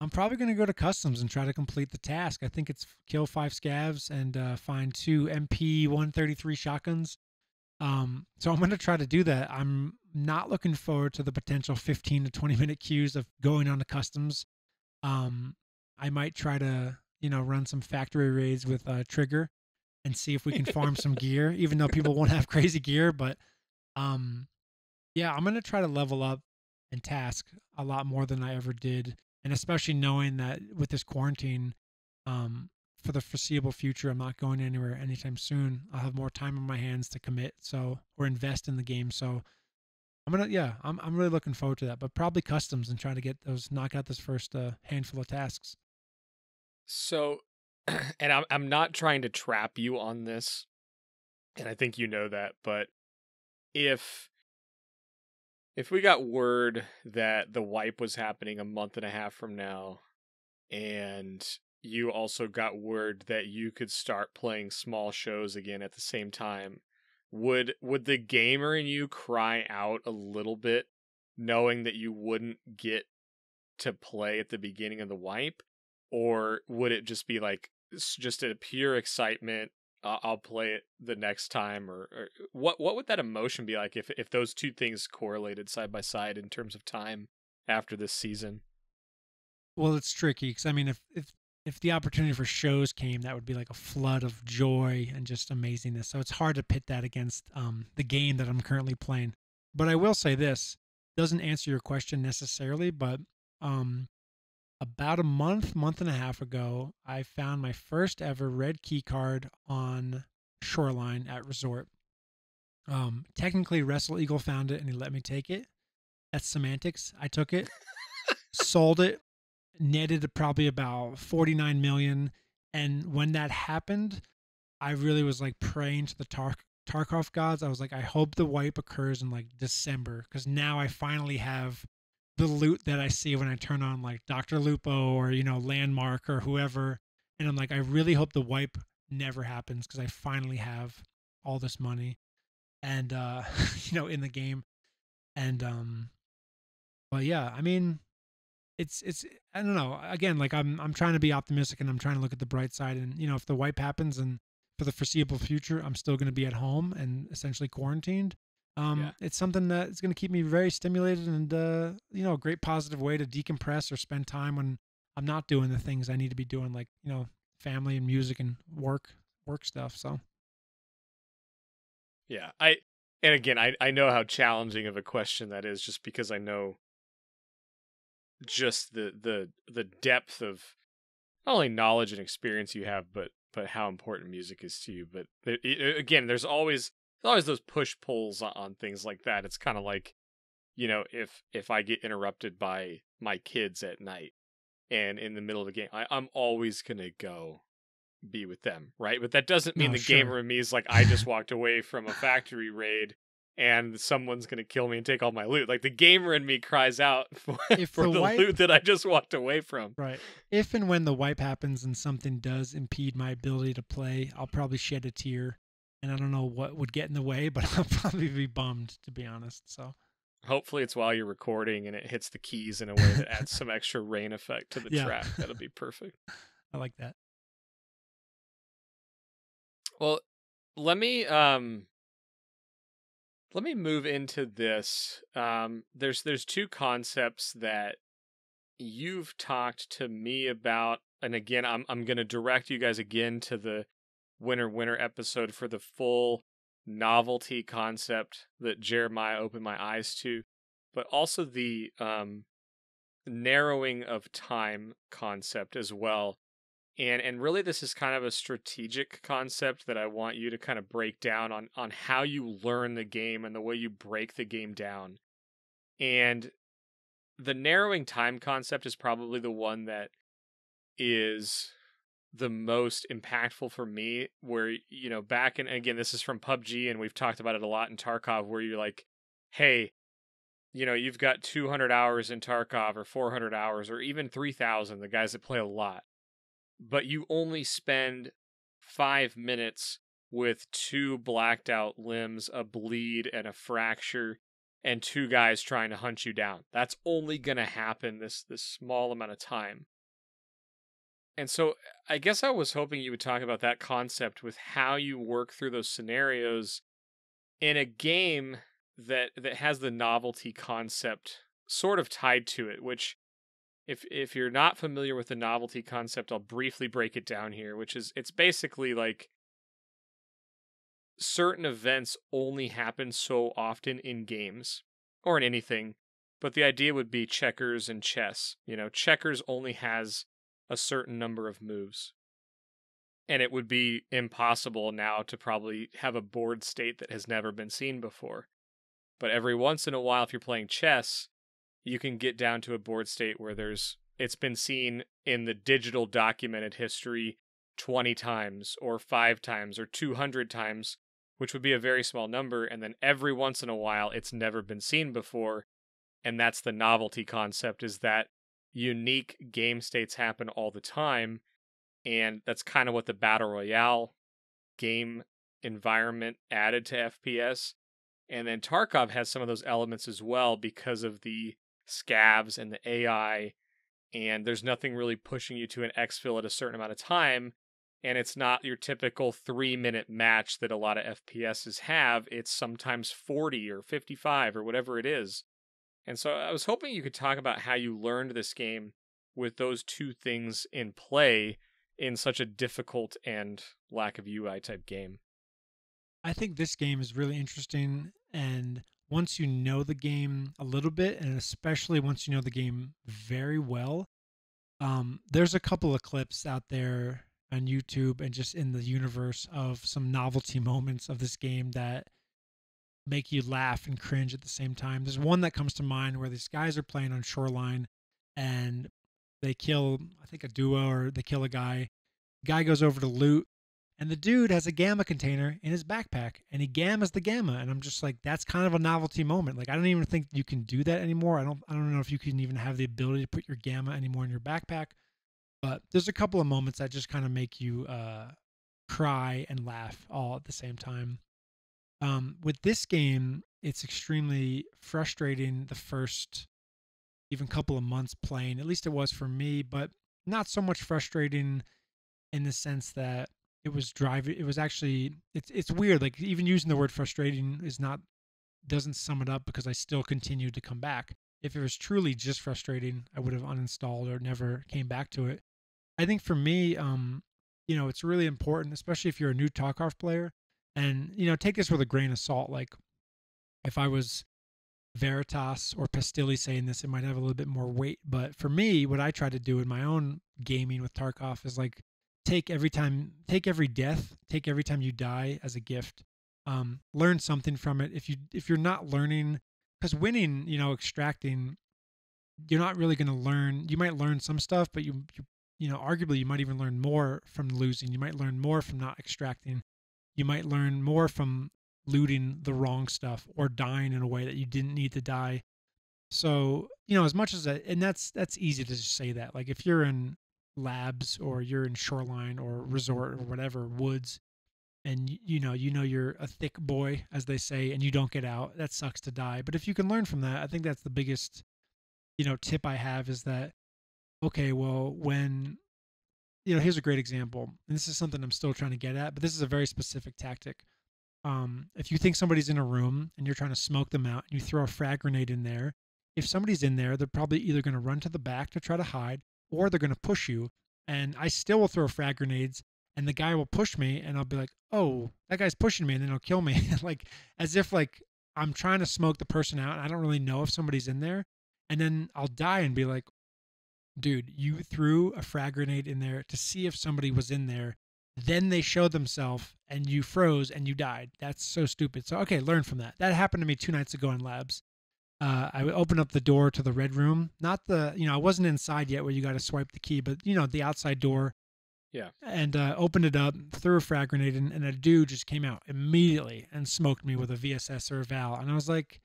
I'm probably going to go to customs and try to complete the task. I think it's kill five scavs and uh, find two mp 133 shotguns. Um, so i'm going to try to do that. I'm not looking forward to the potential 15 to 20 minute queues of going on to customs. Um, i might try to you know, run some factory raids with uh, Trigger and see if we can farm some gear, even though people won't have crazy gear. But um, yeah, I'm gonna try to level up and task a lot more than I ever did, and especially knowing that with this quarantine, um, for the foreseeable future, I'm not going anywhere anytime soon. I'll have more time on my hands to commit, so or invest in the game. So I'm gonna, yeah, I'm I'm really looking forward to that. But probably customs and try to get those knock out this first uh, handful of tasks. So, and I'm I'm not trying to trap you on this, and I think you know that, but if if we got word that the wipe was happening a month and a half from now, and you also got word that you could start playing small shows again at the same time, would would the gamer in you cry out a little bit, knowing that you wouldn't get to play at the beginning of the wipe? or would it just be like just a pure excitement uh, I'll play it the next time or, or, what what would that emotion be like if if those two things correlated side by side in terms of time after this season? Well it's tricky cuz I mean if if if the opportunity for shows came that would be like a flood of joy and just amazingness. So it's hard to pit that against um the game that I'm currently playing. But I will say this doesn't answer your question necessarily but um about a month, month and a half ago, I found my first ever red key card on Shoreline at Resort. Um, technically, Wrestle Eagle found it and he let me take it. That's semantics. I took it, sold it, netted probably about 49 million. And when that happened, I really was like praying to the Tar- Tarkov gods. I was like, I hope the wipe occurs in like December because now I finally have the loot that I see when I turn on like Dr. Lupo or, you know, LVNDMARK or whoever. And I'm like, I really hope the wipe never happens because I finally have all this money and, uh, you know, in the game. And, um, but yeah, I mean, it's, it's, I don't know. Again, like I'm, I'm trying to be optimistic and I'm trying to look at the bright side. And, you know, if the wipe happens and for the foreseeable future, I'm still going to be at home and essentially quarantined um, yeah. It's something that is going to keep me very stimulated and, uh, you know, a great positive way to decompress or spend time when I'm not doing the things I need to be doing, like, you know, family and music and work, work stuff. So. Yeah. I and again, I I know how challenging of a question that is just because I know just the the the depth of not only knowledge and experience you have, but but how important music is to you. But it, it, again, there's always there's always those push pulls on, things like that. It's kind of like, you know, if if I get interrupted by my kids at night and in the middle of the game, I, I'm always gonna go be with them, right? But that doesn't mean No, the sure. gamer in me is like I just walked away from a factory raid and someone's gonna kill me and take all my loot. Like the gamer in me cries out for, for the the wipe- loot that I just walked away from. Right. If and when the wipe happens and something does impede my ability to play, I'll probably shed a tear. And I don't know what would get in the way, but I'll probably be bummed, to be honest. So, Hopefully, it's while you're recording and it hits the keys in a way that adds some extra rain effect to the Yeah. track. That'll be perfect. I like that. Well, let me um let me move into this. Um there's there's two concepts that you've talked to me about and again I'm I'm going to direct you guys again to the winter winter episode for the full novelty concept that Jeremiah opened my eyes to, but also the um narrowing of time concept as well and and really this is kind of a strategic concept that I want you to kind of break down on on how you learn the game and the way you break the game down. And the narrowing time concept is probably the one that is the most impactful for me where you know back and again this is from PUBG and we've talked about it a lot in Tarkov where you're like hey you know you've got 200 hours in Tarkov or 400 hours or even 3000 the guys that play a lot but you only spend five minutes with two blacked out limbs, a bleed, and a fracture, and two guys trying to hunt you down. That's only going to happen this this small amount of time. And so uh, I guess I was hoping you would talk about that concept with how you work through those scenarios in a game that that has the novelty concept sort of tied to it, which if if you're not familiar with the novelty concept, I'll briefly break it down here, which is it's basically like certain events only happen so often in games or in anything, but the idea would be checkers and chess. You know, checkers only has a certain number of moves. And it would be impossible now to probably have a board state that has never been seen before. But every once in a while, if you're playing chess, you can get down to a board state where there's it's been seen in the digital documented history 20 times or 5 times or 200 times which would be a very small number and then every once in a while it's never been seen before and that's the novelty concept is that unique game states happen all the time and that's kind of what the battle royale game environment added to FPS and then Tarkov has some of those elements as well because of the scavs and the AI, and there's nothing really pushing you to an exfil at a certain amount of time. And it's not your typical three minute match that a lot of FPSs have. It's sometimes 40 or 55 or whatever it is. And so I was hoping you could talk about how you learned this game with those two things in play in such a difficult and lack of UI type game. I think this game is really interesting. And once you know the game a little bit, and especially once you know the game very well, um, there's a couple of clips out there on YouTube and just in the universe of some novelty moments of this game that make you laugh and cringe at the same time. There's one that comes to mind where these guys are playing on Shoreline and they kill, I think, a duo or they kill a guy. Guy goes over to loot and the dude has a gamma container in his backpack and he gammas the gamma. And i'm just like that's kind of a novelty moment. Like i don't even think you can do that anymore. I don't i don't know if you can even have the ability to put your gamma anymore in your backpack. But there's a couple of moments that just kind of make you uh cry and laugh all at the same time um with this game it's extremely frustrating the first even couple of months playing at least it was for me but not so much frustrating in the sense that it was driving it was actually it's it's weird like even using the word frustrating is not doesn't sum it up because I still continued to come back. If it was truly just frustrating, I would have uninstalled or never came back to it. I think for me, um, you know, it's really important, especially if you're a new Tarkov player, And you know, take this with a grain of salt. Like if I was Veritas or Pestily saying this, it might have a little bit more weight. But for me, what I try to do in my own gaming with Tarkov is like take every time, take every death, take every time you die as a gift. Um, learn something from it. If you if you're not learning, because winning, you know, extracting, you're not really going to learn. You might learn some stuff, but you you you know, arguably you might even learn more from losing. You might learn more from not extracting. You might learn more from looting the wrong stuff or dying in a way that you didn't need to die. So, you know, as much as that, and that's that's easy to just say that. Like if you're in labs or you're in shoreline or resort or whatever woods and you know you know you're a thick boy as they say and you don't get out that sucks to die but if you can learn from that i think that's the biggest you know tip i have is that okay well when you know here's a great example and this is something i'm still trying to get at but this is a very specific tactic um, if you think somebody's in a room and you're trying to smoke them out and you throw a frag grenade in there, if somebody's in there, they're probably either going to run to the back to try to hide or they're going to push you. And I still will throw frag grenades and the guy will push me and I'll be like, oh, that guy's pushing me and then he'll kill me. like as if like I'm trying to smoke the person out and I don't really know if somebody's in there. And then I'll die and be like, dude, you threw a frag grenade in there to see if somebody was in there then they showed themselves and you froze and you died. That's so stupid. So okay, learn from that. That happened to me two nights ago in labs. Uh, I opened up the door to the red room, not the you know I wasn't inside yet where you got to swipe the key, but you know the outside door. Yeah. And uh, opened it up, threw a frag grenade, in, and a dude just came out immediately and smoked me with a VSS or a Val, and I was like,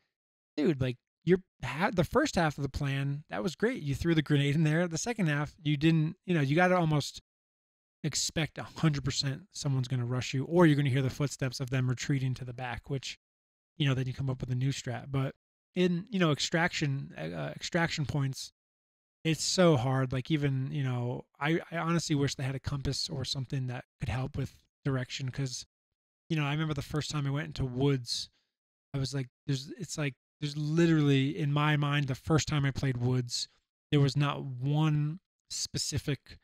dude, like you're the first half of the plan that was great. You threw the grenade in there. The second half, you didn't. You know, you got to almost expect 100% someone's going to rush you or you're going to hear the footsteps of them retreating to the back which you know then you come up with a new strat but in you know extraction uh, extraction points it's so hard like even you know I, I honestly wish they had a compass or something that could help with direction because you know i remember the first time i went into woods i was like there's it's like there's literally in my mind the first time i played woods there was not one specific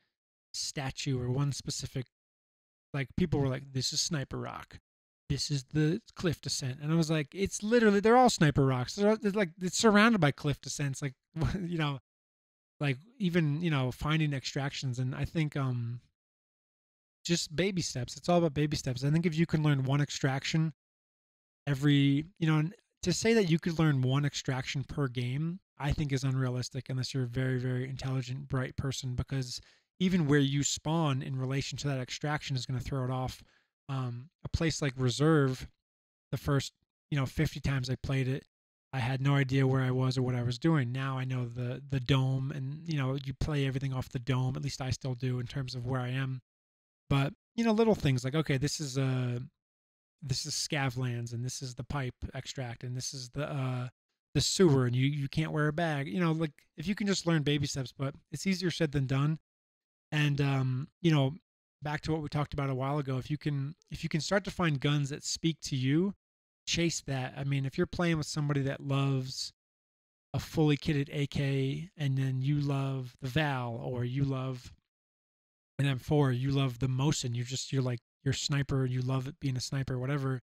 statue or one specific like people were like this is sniper rock. This is the cliff descent. And i was like it's literally they're all sniper rocks. They're, they're like it's surrounded by cliff descents. Like you know like even you know finding extractions. And i think um just baby steps. It's all about baby steps. I think if you can learn one extraction every you know to say that you could learn one extraction per game i think is unrealistic unless you're a very very intelligent bright person because even where you spawn in relation to that extraction is going to throw it off. Um, a place like Reserve, the first you know 50 times I played it, I had no idea where I was or what I was doing. Now I know the the dome, and you know you play everything off the dome. At least I still do in terms of where I am. But you know little things like okay, this is a this is Scavlands, and this is the pipe extract, and this is the uh, the sewer, and you you can't wear a bag. You know, like if you can just learn baby steps, but it's easier said than done and um, you know back to what we talked about a while ago if you can if you can start to find guns that speak to you chase that i mean if you're playing with somebody that loves a fully kitted ak and then you love the val or you love an m4 you love the mosin you're just you're like you're a sniper and you love it being a sniper whatever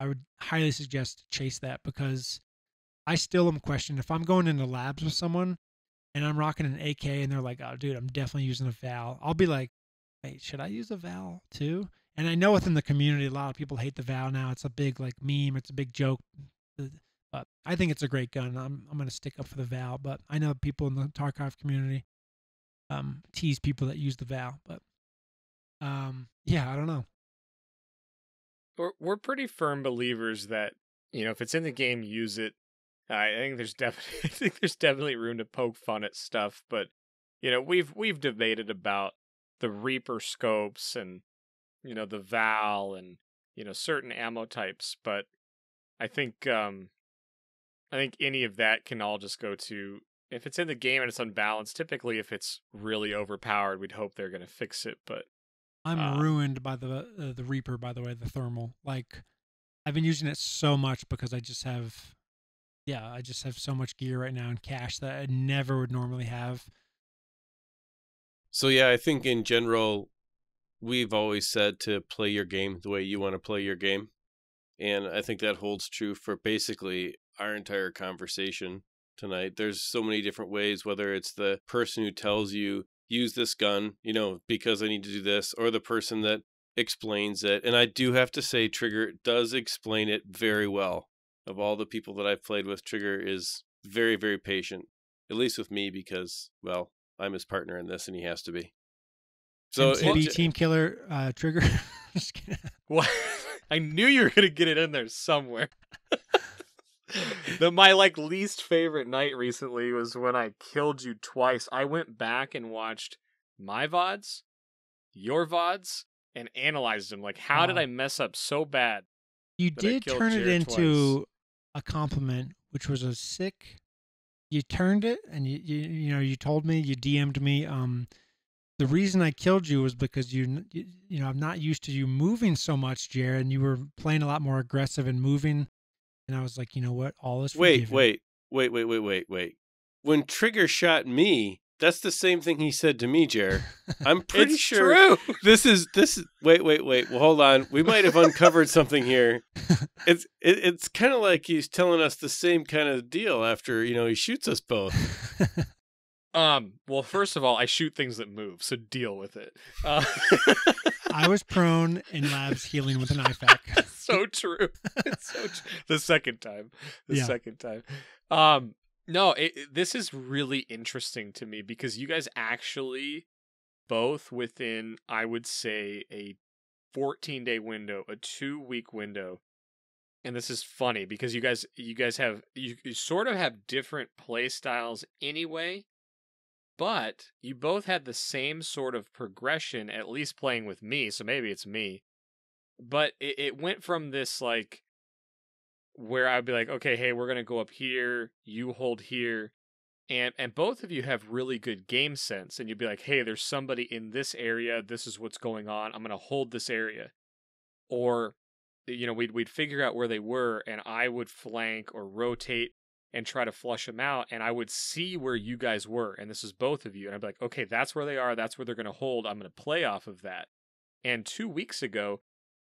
i would highly suggest chase that because i still am questioning if i'm going into labs with someone and I'm rocking an AK and they're like, oh, dude, I'm definitely using a Val. I'll be like, wait, should I use a Val too? And I know within the community, a lot of people hate the Val now. It's a big like meme. It's a big joke. But I think it's a great gun. I'm I'm gonna stick up for the Val. But I know people in the Tarkov community um, tease people that use the Val. But um, yeah, I don't know. We're we're pretty firm believers that you know if it's in the game, use it. I think there's definitely I think there's definitely room to poke fun at stuff, but you know, we've we've debated about the Reaper scopes and you know, the Val and you know, certain ammo types, but I think um I think any of that can all just go to if it's in the game and it's unbalanced, typically if it's really overpowered, we'd hope they're going to fix it, but I'm um, ruined by the uh, the Reaper by the way, the thermal. Like I've been using it so much because I just have yeah, I just have so much gear right now in cash that I never would normally have. So yeah, I think in general, we've always said to play your game the way you want to play your game. And I think that holds true for basically our entire conversation tonight. There's so many different ways, whether it's the person who tells you, use this gun, you know, because I need to do this, or the person that explains it. And I do have to say, Trigger does explain it very well. Of all the people that I've played with, Trigger is very, very patient, at least with me, because, well, I'm his partner in this and he has to be. So, MTB Team Killer uh, Trigger. what? I knew you were gonna get it in there somewhere. the my like least favorite night recently was when I killed you twice. I went back and watched my vods, your vods, and analyzed them. Like, how wow. did I mess up so bad? You did turn Jared it into twice? a compliment, which was a sick. You turned it, and you, you you know you told me you DM'd me. Um, the reason I killed you was because you, you, you know, I'm not used to you moving so much, Jared, and you were playing a lot more aggressive and moving. And I was like, you know what? All is wait, wait, wait, wait, wait, wait, wait. When Trigger shot me, that's the same thing he said to me, Jared. I'm pretty sure true. this is this. Is, wait, wait, wait. Well, hold on. We might have uncovered something here. It's it, it's kind of like he's telling us the same kind of deal after you know he shoots us both. Um. Well, first of all, I shoot things that move, so deal with it. Uh- I was prone in labs healing with an IFAK. so true. It's so tr- the second time. The yeah. second time. Um. No, it, this is really interesting to me because you guys actually both within, I would say, a 14 day window, a two week window. And this is funny because you guys, you guys have, you, you sort of have different play styles anyway but you both had the same sort of progression, at least playing with me, so maybe it's me. But it, it went from this like where I'd be like, okay, hey, we're gonna go up here, you hold here, and and both of you have really good game sense, and you'd be like, hey, there's somebody in this area, this is what's going on, I'm gonna hold this area, or you know, we'd we'd figure out where they were, and I would flank or rotate and try to flush them out and I would see where you guys were and this is both of you and I'd be like okay that's where they are that's where they're going to hold I'm going to play off of that. And 2 weeks ago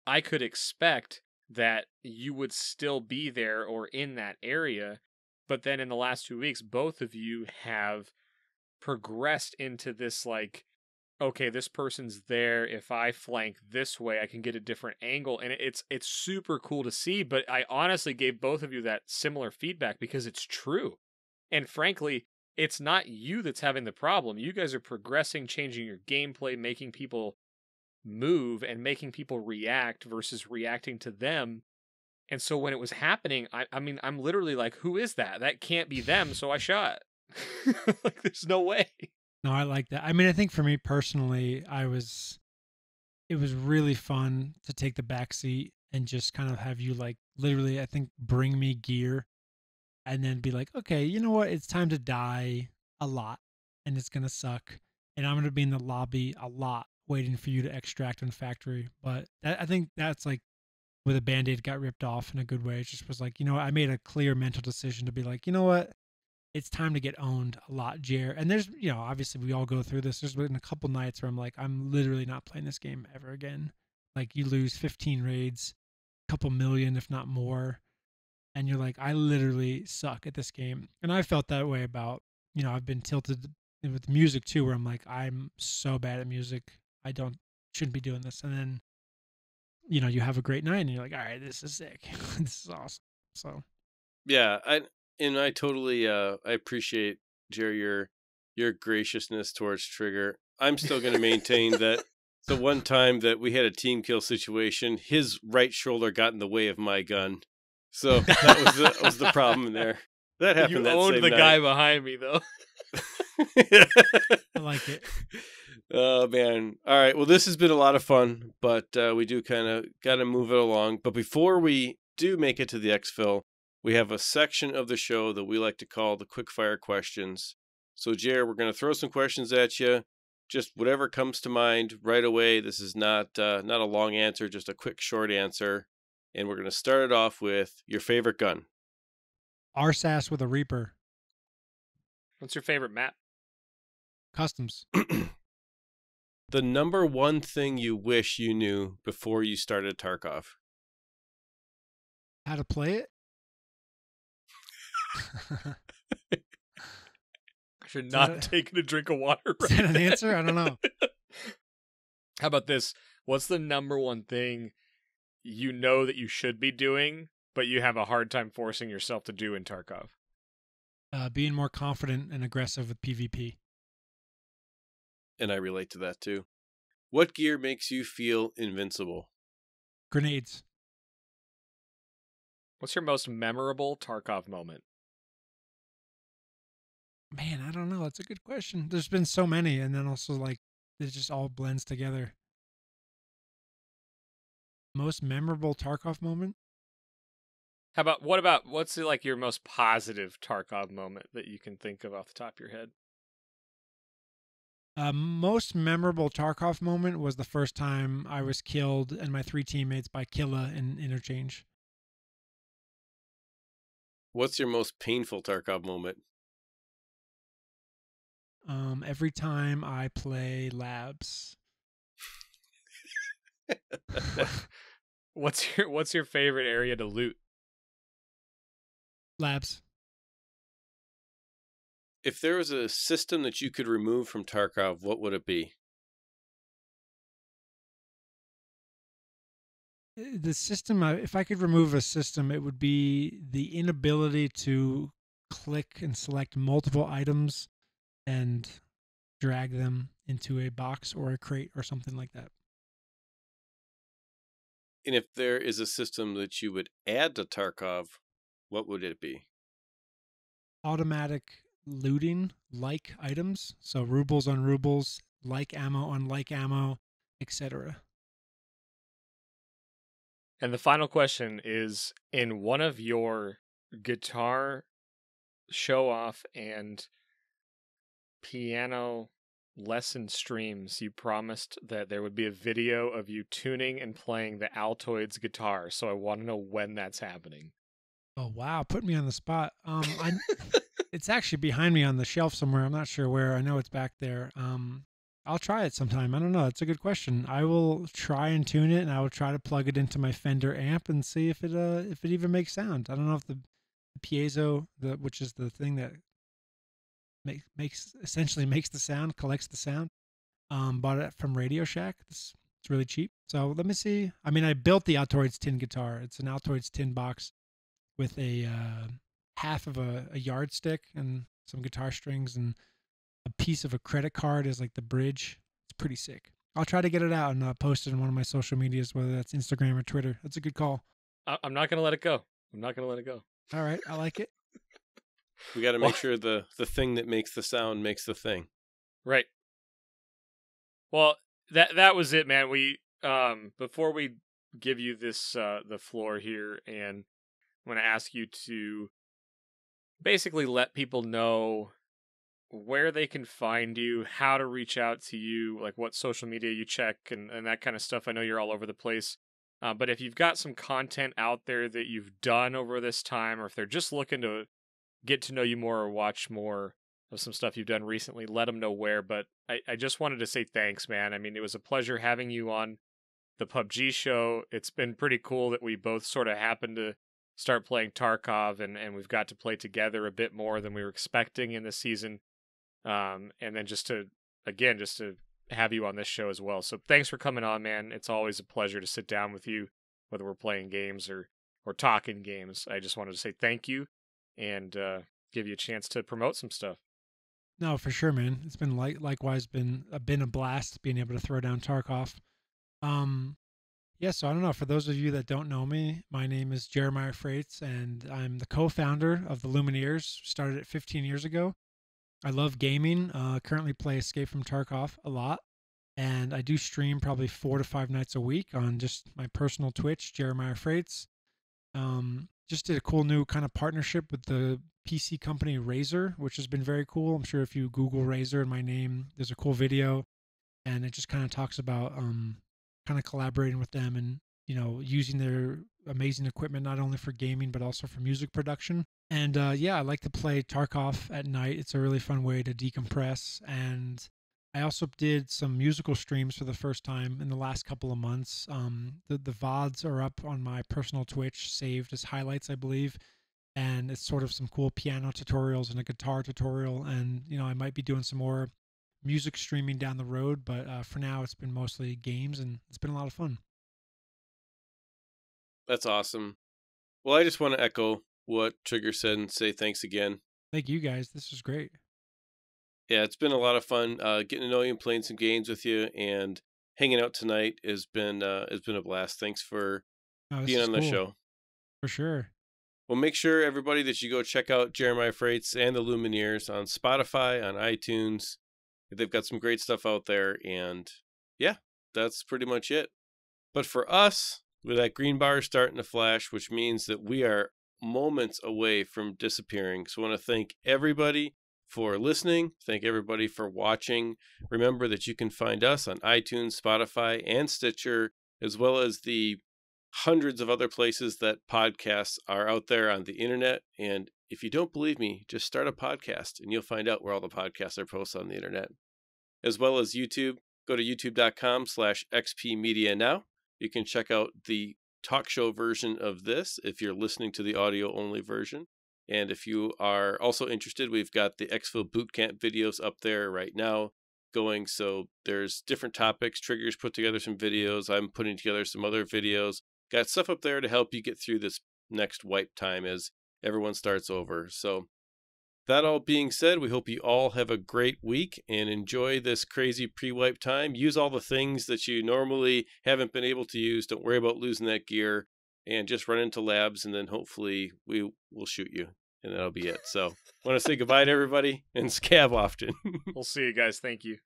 I could expect that you would still be there or in that area but then in the last 2 weeks both of you have progressed into this like okay, this person's there. If I flank this way, I can get a different angle, and it's it's super cool to see. But I honestly gave both of you that similar feedback because it's true, and frankly, it's not you that's having the problem. You guys are progressing, changing your gameplay, making people move, and making people react versus reacting to them. And so when it was happening, I, I mean, I'm literally like, who is that? That can't be them. So I shot. like, there's no way. No, I like that. I mean, I think for me personally, I was it was really fun to take the back seat and just kind of have you like literally I think bring me gear and then be like, "Okay, you know what? It's time to die a lot and it's going to suck and I'm going to be in the lobby a lot waiting for you to extract on factory." But that, I think that's like where the band-aid got ripped off in a good way. It just was like, you know, I made a clear mental decision to be like, "You know what? It's time to get owned a lot, Jer. And there's, you know, obviously we all go through this. There's been a couple nights where I'm like, I'm literally not playing this game ever again. Like you lose 15 raids, a couple million, if not more, and you're like, I literally suck at this game. And I felt that way about, you know, I've been tilted with music too, where I'm like, I'm so bad at music. I don't shouldn't be doing this. And then, you know, you have a great night and you're like, all right, this is sick. this is awesome. So yeah, I and I totally uh I appreciate Jerry your your graciousness towards Trigger. I'm still going to maintain that the one time that we had a team kill situation, his right shoulder got in the way of my gun. So that was the, was the problem there. That happened. You that owned the night. guy behind me though. I like it. Oh man! All right. Well, this has been a lot of fun, but uh, we do kind of got to move it along. But before we do make it to the exfil, we have a section of the show that we like to call the quick fire questions. So, Jared, we're going to throw some questions at you. Just whatever comes to mind right away. This is not uh, not a long answer, just a quick, short answer. And we're going to start it off with your favorite gun. RSASS with a Reaper. What's your favorite map? Customs. the number one thing you wish you knew before you started Tarkov. How to play it? I should not that a- take a drink of water. Is that right an answer? I don't know. How about this? What's the number one thing you know that you should be doing, but you have a hard time forcing yourself to do in Tarkov? Uh, being more confident and aggressive with PvP. And I relate to that too. What gear makes you feel invincible? Grenades. What's your most memorable Tarkov moment? Man, I don't know. That's a good question. There's been so many, and then also like it just all blends together. Most memorable Tarkov moment? How about what about what's the, like your most positive Tarkov moment that you can think of off the top of your head? Uh, most memorable Tarkov moment was the first time I was killed and my three teammates by Killa in interchange. What's your most painful Tarkov moment? Um, every time I play labs. what's your what's your favorite area to loot? labs. If there was a system that you could remove from Tarkov, what would it be? Uh, The system, uh, if I could remove a system, it would be the inability to click and select multiple items and drag them into a box or a crate or something like that. And if there is a system that you would add to Tarkov, what would it be? Automatic looting like items, so rubles on rubles, like ammo on like ammo, etc. And the final question is in one of your guitar show off and piano lesson streams, you promised that there would be a video of you tuning and playing the Altoids guitar. So I want to know when that's happening. Oh wow, put me on the spot. Um, I, it's actually behind me on the shelf somewhere. I'm not sure where. I know it's back there. Um, I'll try it sometime. I don't know. It's a good question. I will try and tune it, and I will try to plug it into my Fender amp and see if it uh if it even makes sound. I don't know if the, the piezo, the which is the thing that makes makes essentially makes the sound, collects the sound. Um, bought it from Radio Shack. It's it's really cheap. So let me see. I mean, I built the Altoids tin guitar. It's an Altoids tin box with a uh, half of a, a yardstick and some guitar strings and a piece of a credit card as like the bridge. It's pretty sick. I'll try to get it out and uh, post it on one of my social medias, whether that's Instagram or Twitter. That's a good call. I'm not going to let it go. I'm not going to let it go. All right, I like it. We got to Well- make sure the the thing that makes the sound makes the thing. Right. Well, that that was it, man. We um before we give you this uh the floor here and I'm going to ask you to basically let people know where they can find you, how to reach out to you, like what social media you check and and that kind of stuff. I know you're all over the place. Uh, but if you've got some content out there that you've done over this time, or if they're just looking to get to know you more or watch more of some stuff you've done recently, let them know where. But I, I just wanted to say thanks, man. I mean, it was a pleasure having you on the PUBG show. It's been pretty cool that we both sort of happened to start playing Tarkov and, and we've got to play together a bit more than we were expecting in this season. Um, and then just to, again, just to have you on this show as well. So thanks for coming on, man. It's always a pleasure to sit down with you, whether we're playing games or, or talking games. I just wanted to say thank you and uh, give you a chance to promote some stuff. No, for sure, man. It's been like likewise been been a blast being able to throw down Tarkov. Um, yeah. So I don't know. For those of you that don't know me, my name is Jeremiah Fraites, and I'm the co-founder of the Lumineers. Started it 15 years ago. I love gaming. Uh, currently play Escape from Tarkov a lot, and I do stream probably four to five nights a week on just my personal Twitch, Jeremiah Fraites. Um, just did a cool new kind of partnership with the PC company Razer, which has been very cool. I'm sure if you Google Razer and my name, there's a cool video, and it just kind of talks about um, kind of collaborating with them and you know using their amazing equipment not only for gaming but also for music production. And uh, yeah, I like to play Tarkov at night. It's a really fun way to decompress and I also did some musical streams for the first time in the last couple of months. Um, the the vods are up on my personal Twitch, saved as highlights, I believe, and it's sort of some cool piano tutorials and a guitar tutorial. And you know, I might be doing some more music streaming down the road, but uh, for now, it's been mostly games, and it's been a lot of fun. That's awesome. Well, I just want to echo what Trigger said and say thanks again. Thank you guys. This was great. Yeah, it's been a lot of fun uh, getting to know you and playing some games with you, and hanging out tonight has been uh, has been a blast. Thanks for Oh, being on the cool, show. for sure. Well, make sure everybody that you go check out Jeremiah Fraites and the Lumineers on Spotify, on iTunes. They've got some great stuff out there, and yeah, that's pretty much it. But for us, with that green bar starting to flash, which means that we are moments away from disappearing. So I want to thank everybody for listening. Thank everybody for watching. Remember that you can find us on iTunes, Spotify, and Stitcher, as well as the hundreds of other places that podcasts are out there on the internet. And if you don't believe me, just start a podcast and you'll find out where all the podcasts are posted on the internet. As well as YouTube, go to youtube.com slash XP Media Now. You can check out the talk show version of this if you're listening to the audio only version. And if you are also interested, we've got the Exfil Bootcamp videos up there right now going. So there's different topics. Triggers put together some videos. I'm putting together some other videos. Got stuff up there to help you get through this next wipe time as everyone starts over. So that all being said, we hope you all have a great week and enjoy this crazy pre wipe time. Use all the things that you normally haven't been able to use. Don't worry about losing that gear and just run into labs and then hopefully we will shoot you and that'll be it. So want to say goodbye to everybody and scab often. We'll see you guys. Thank you.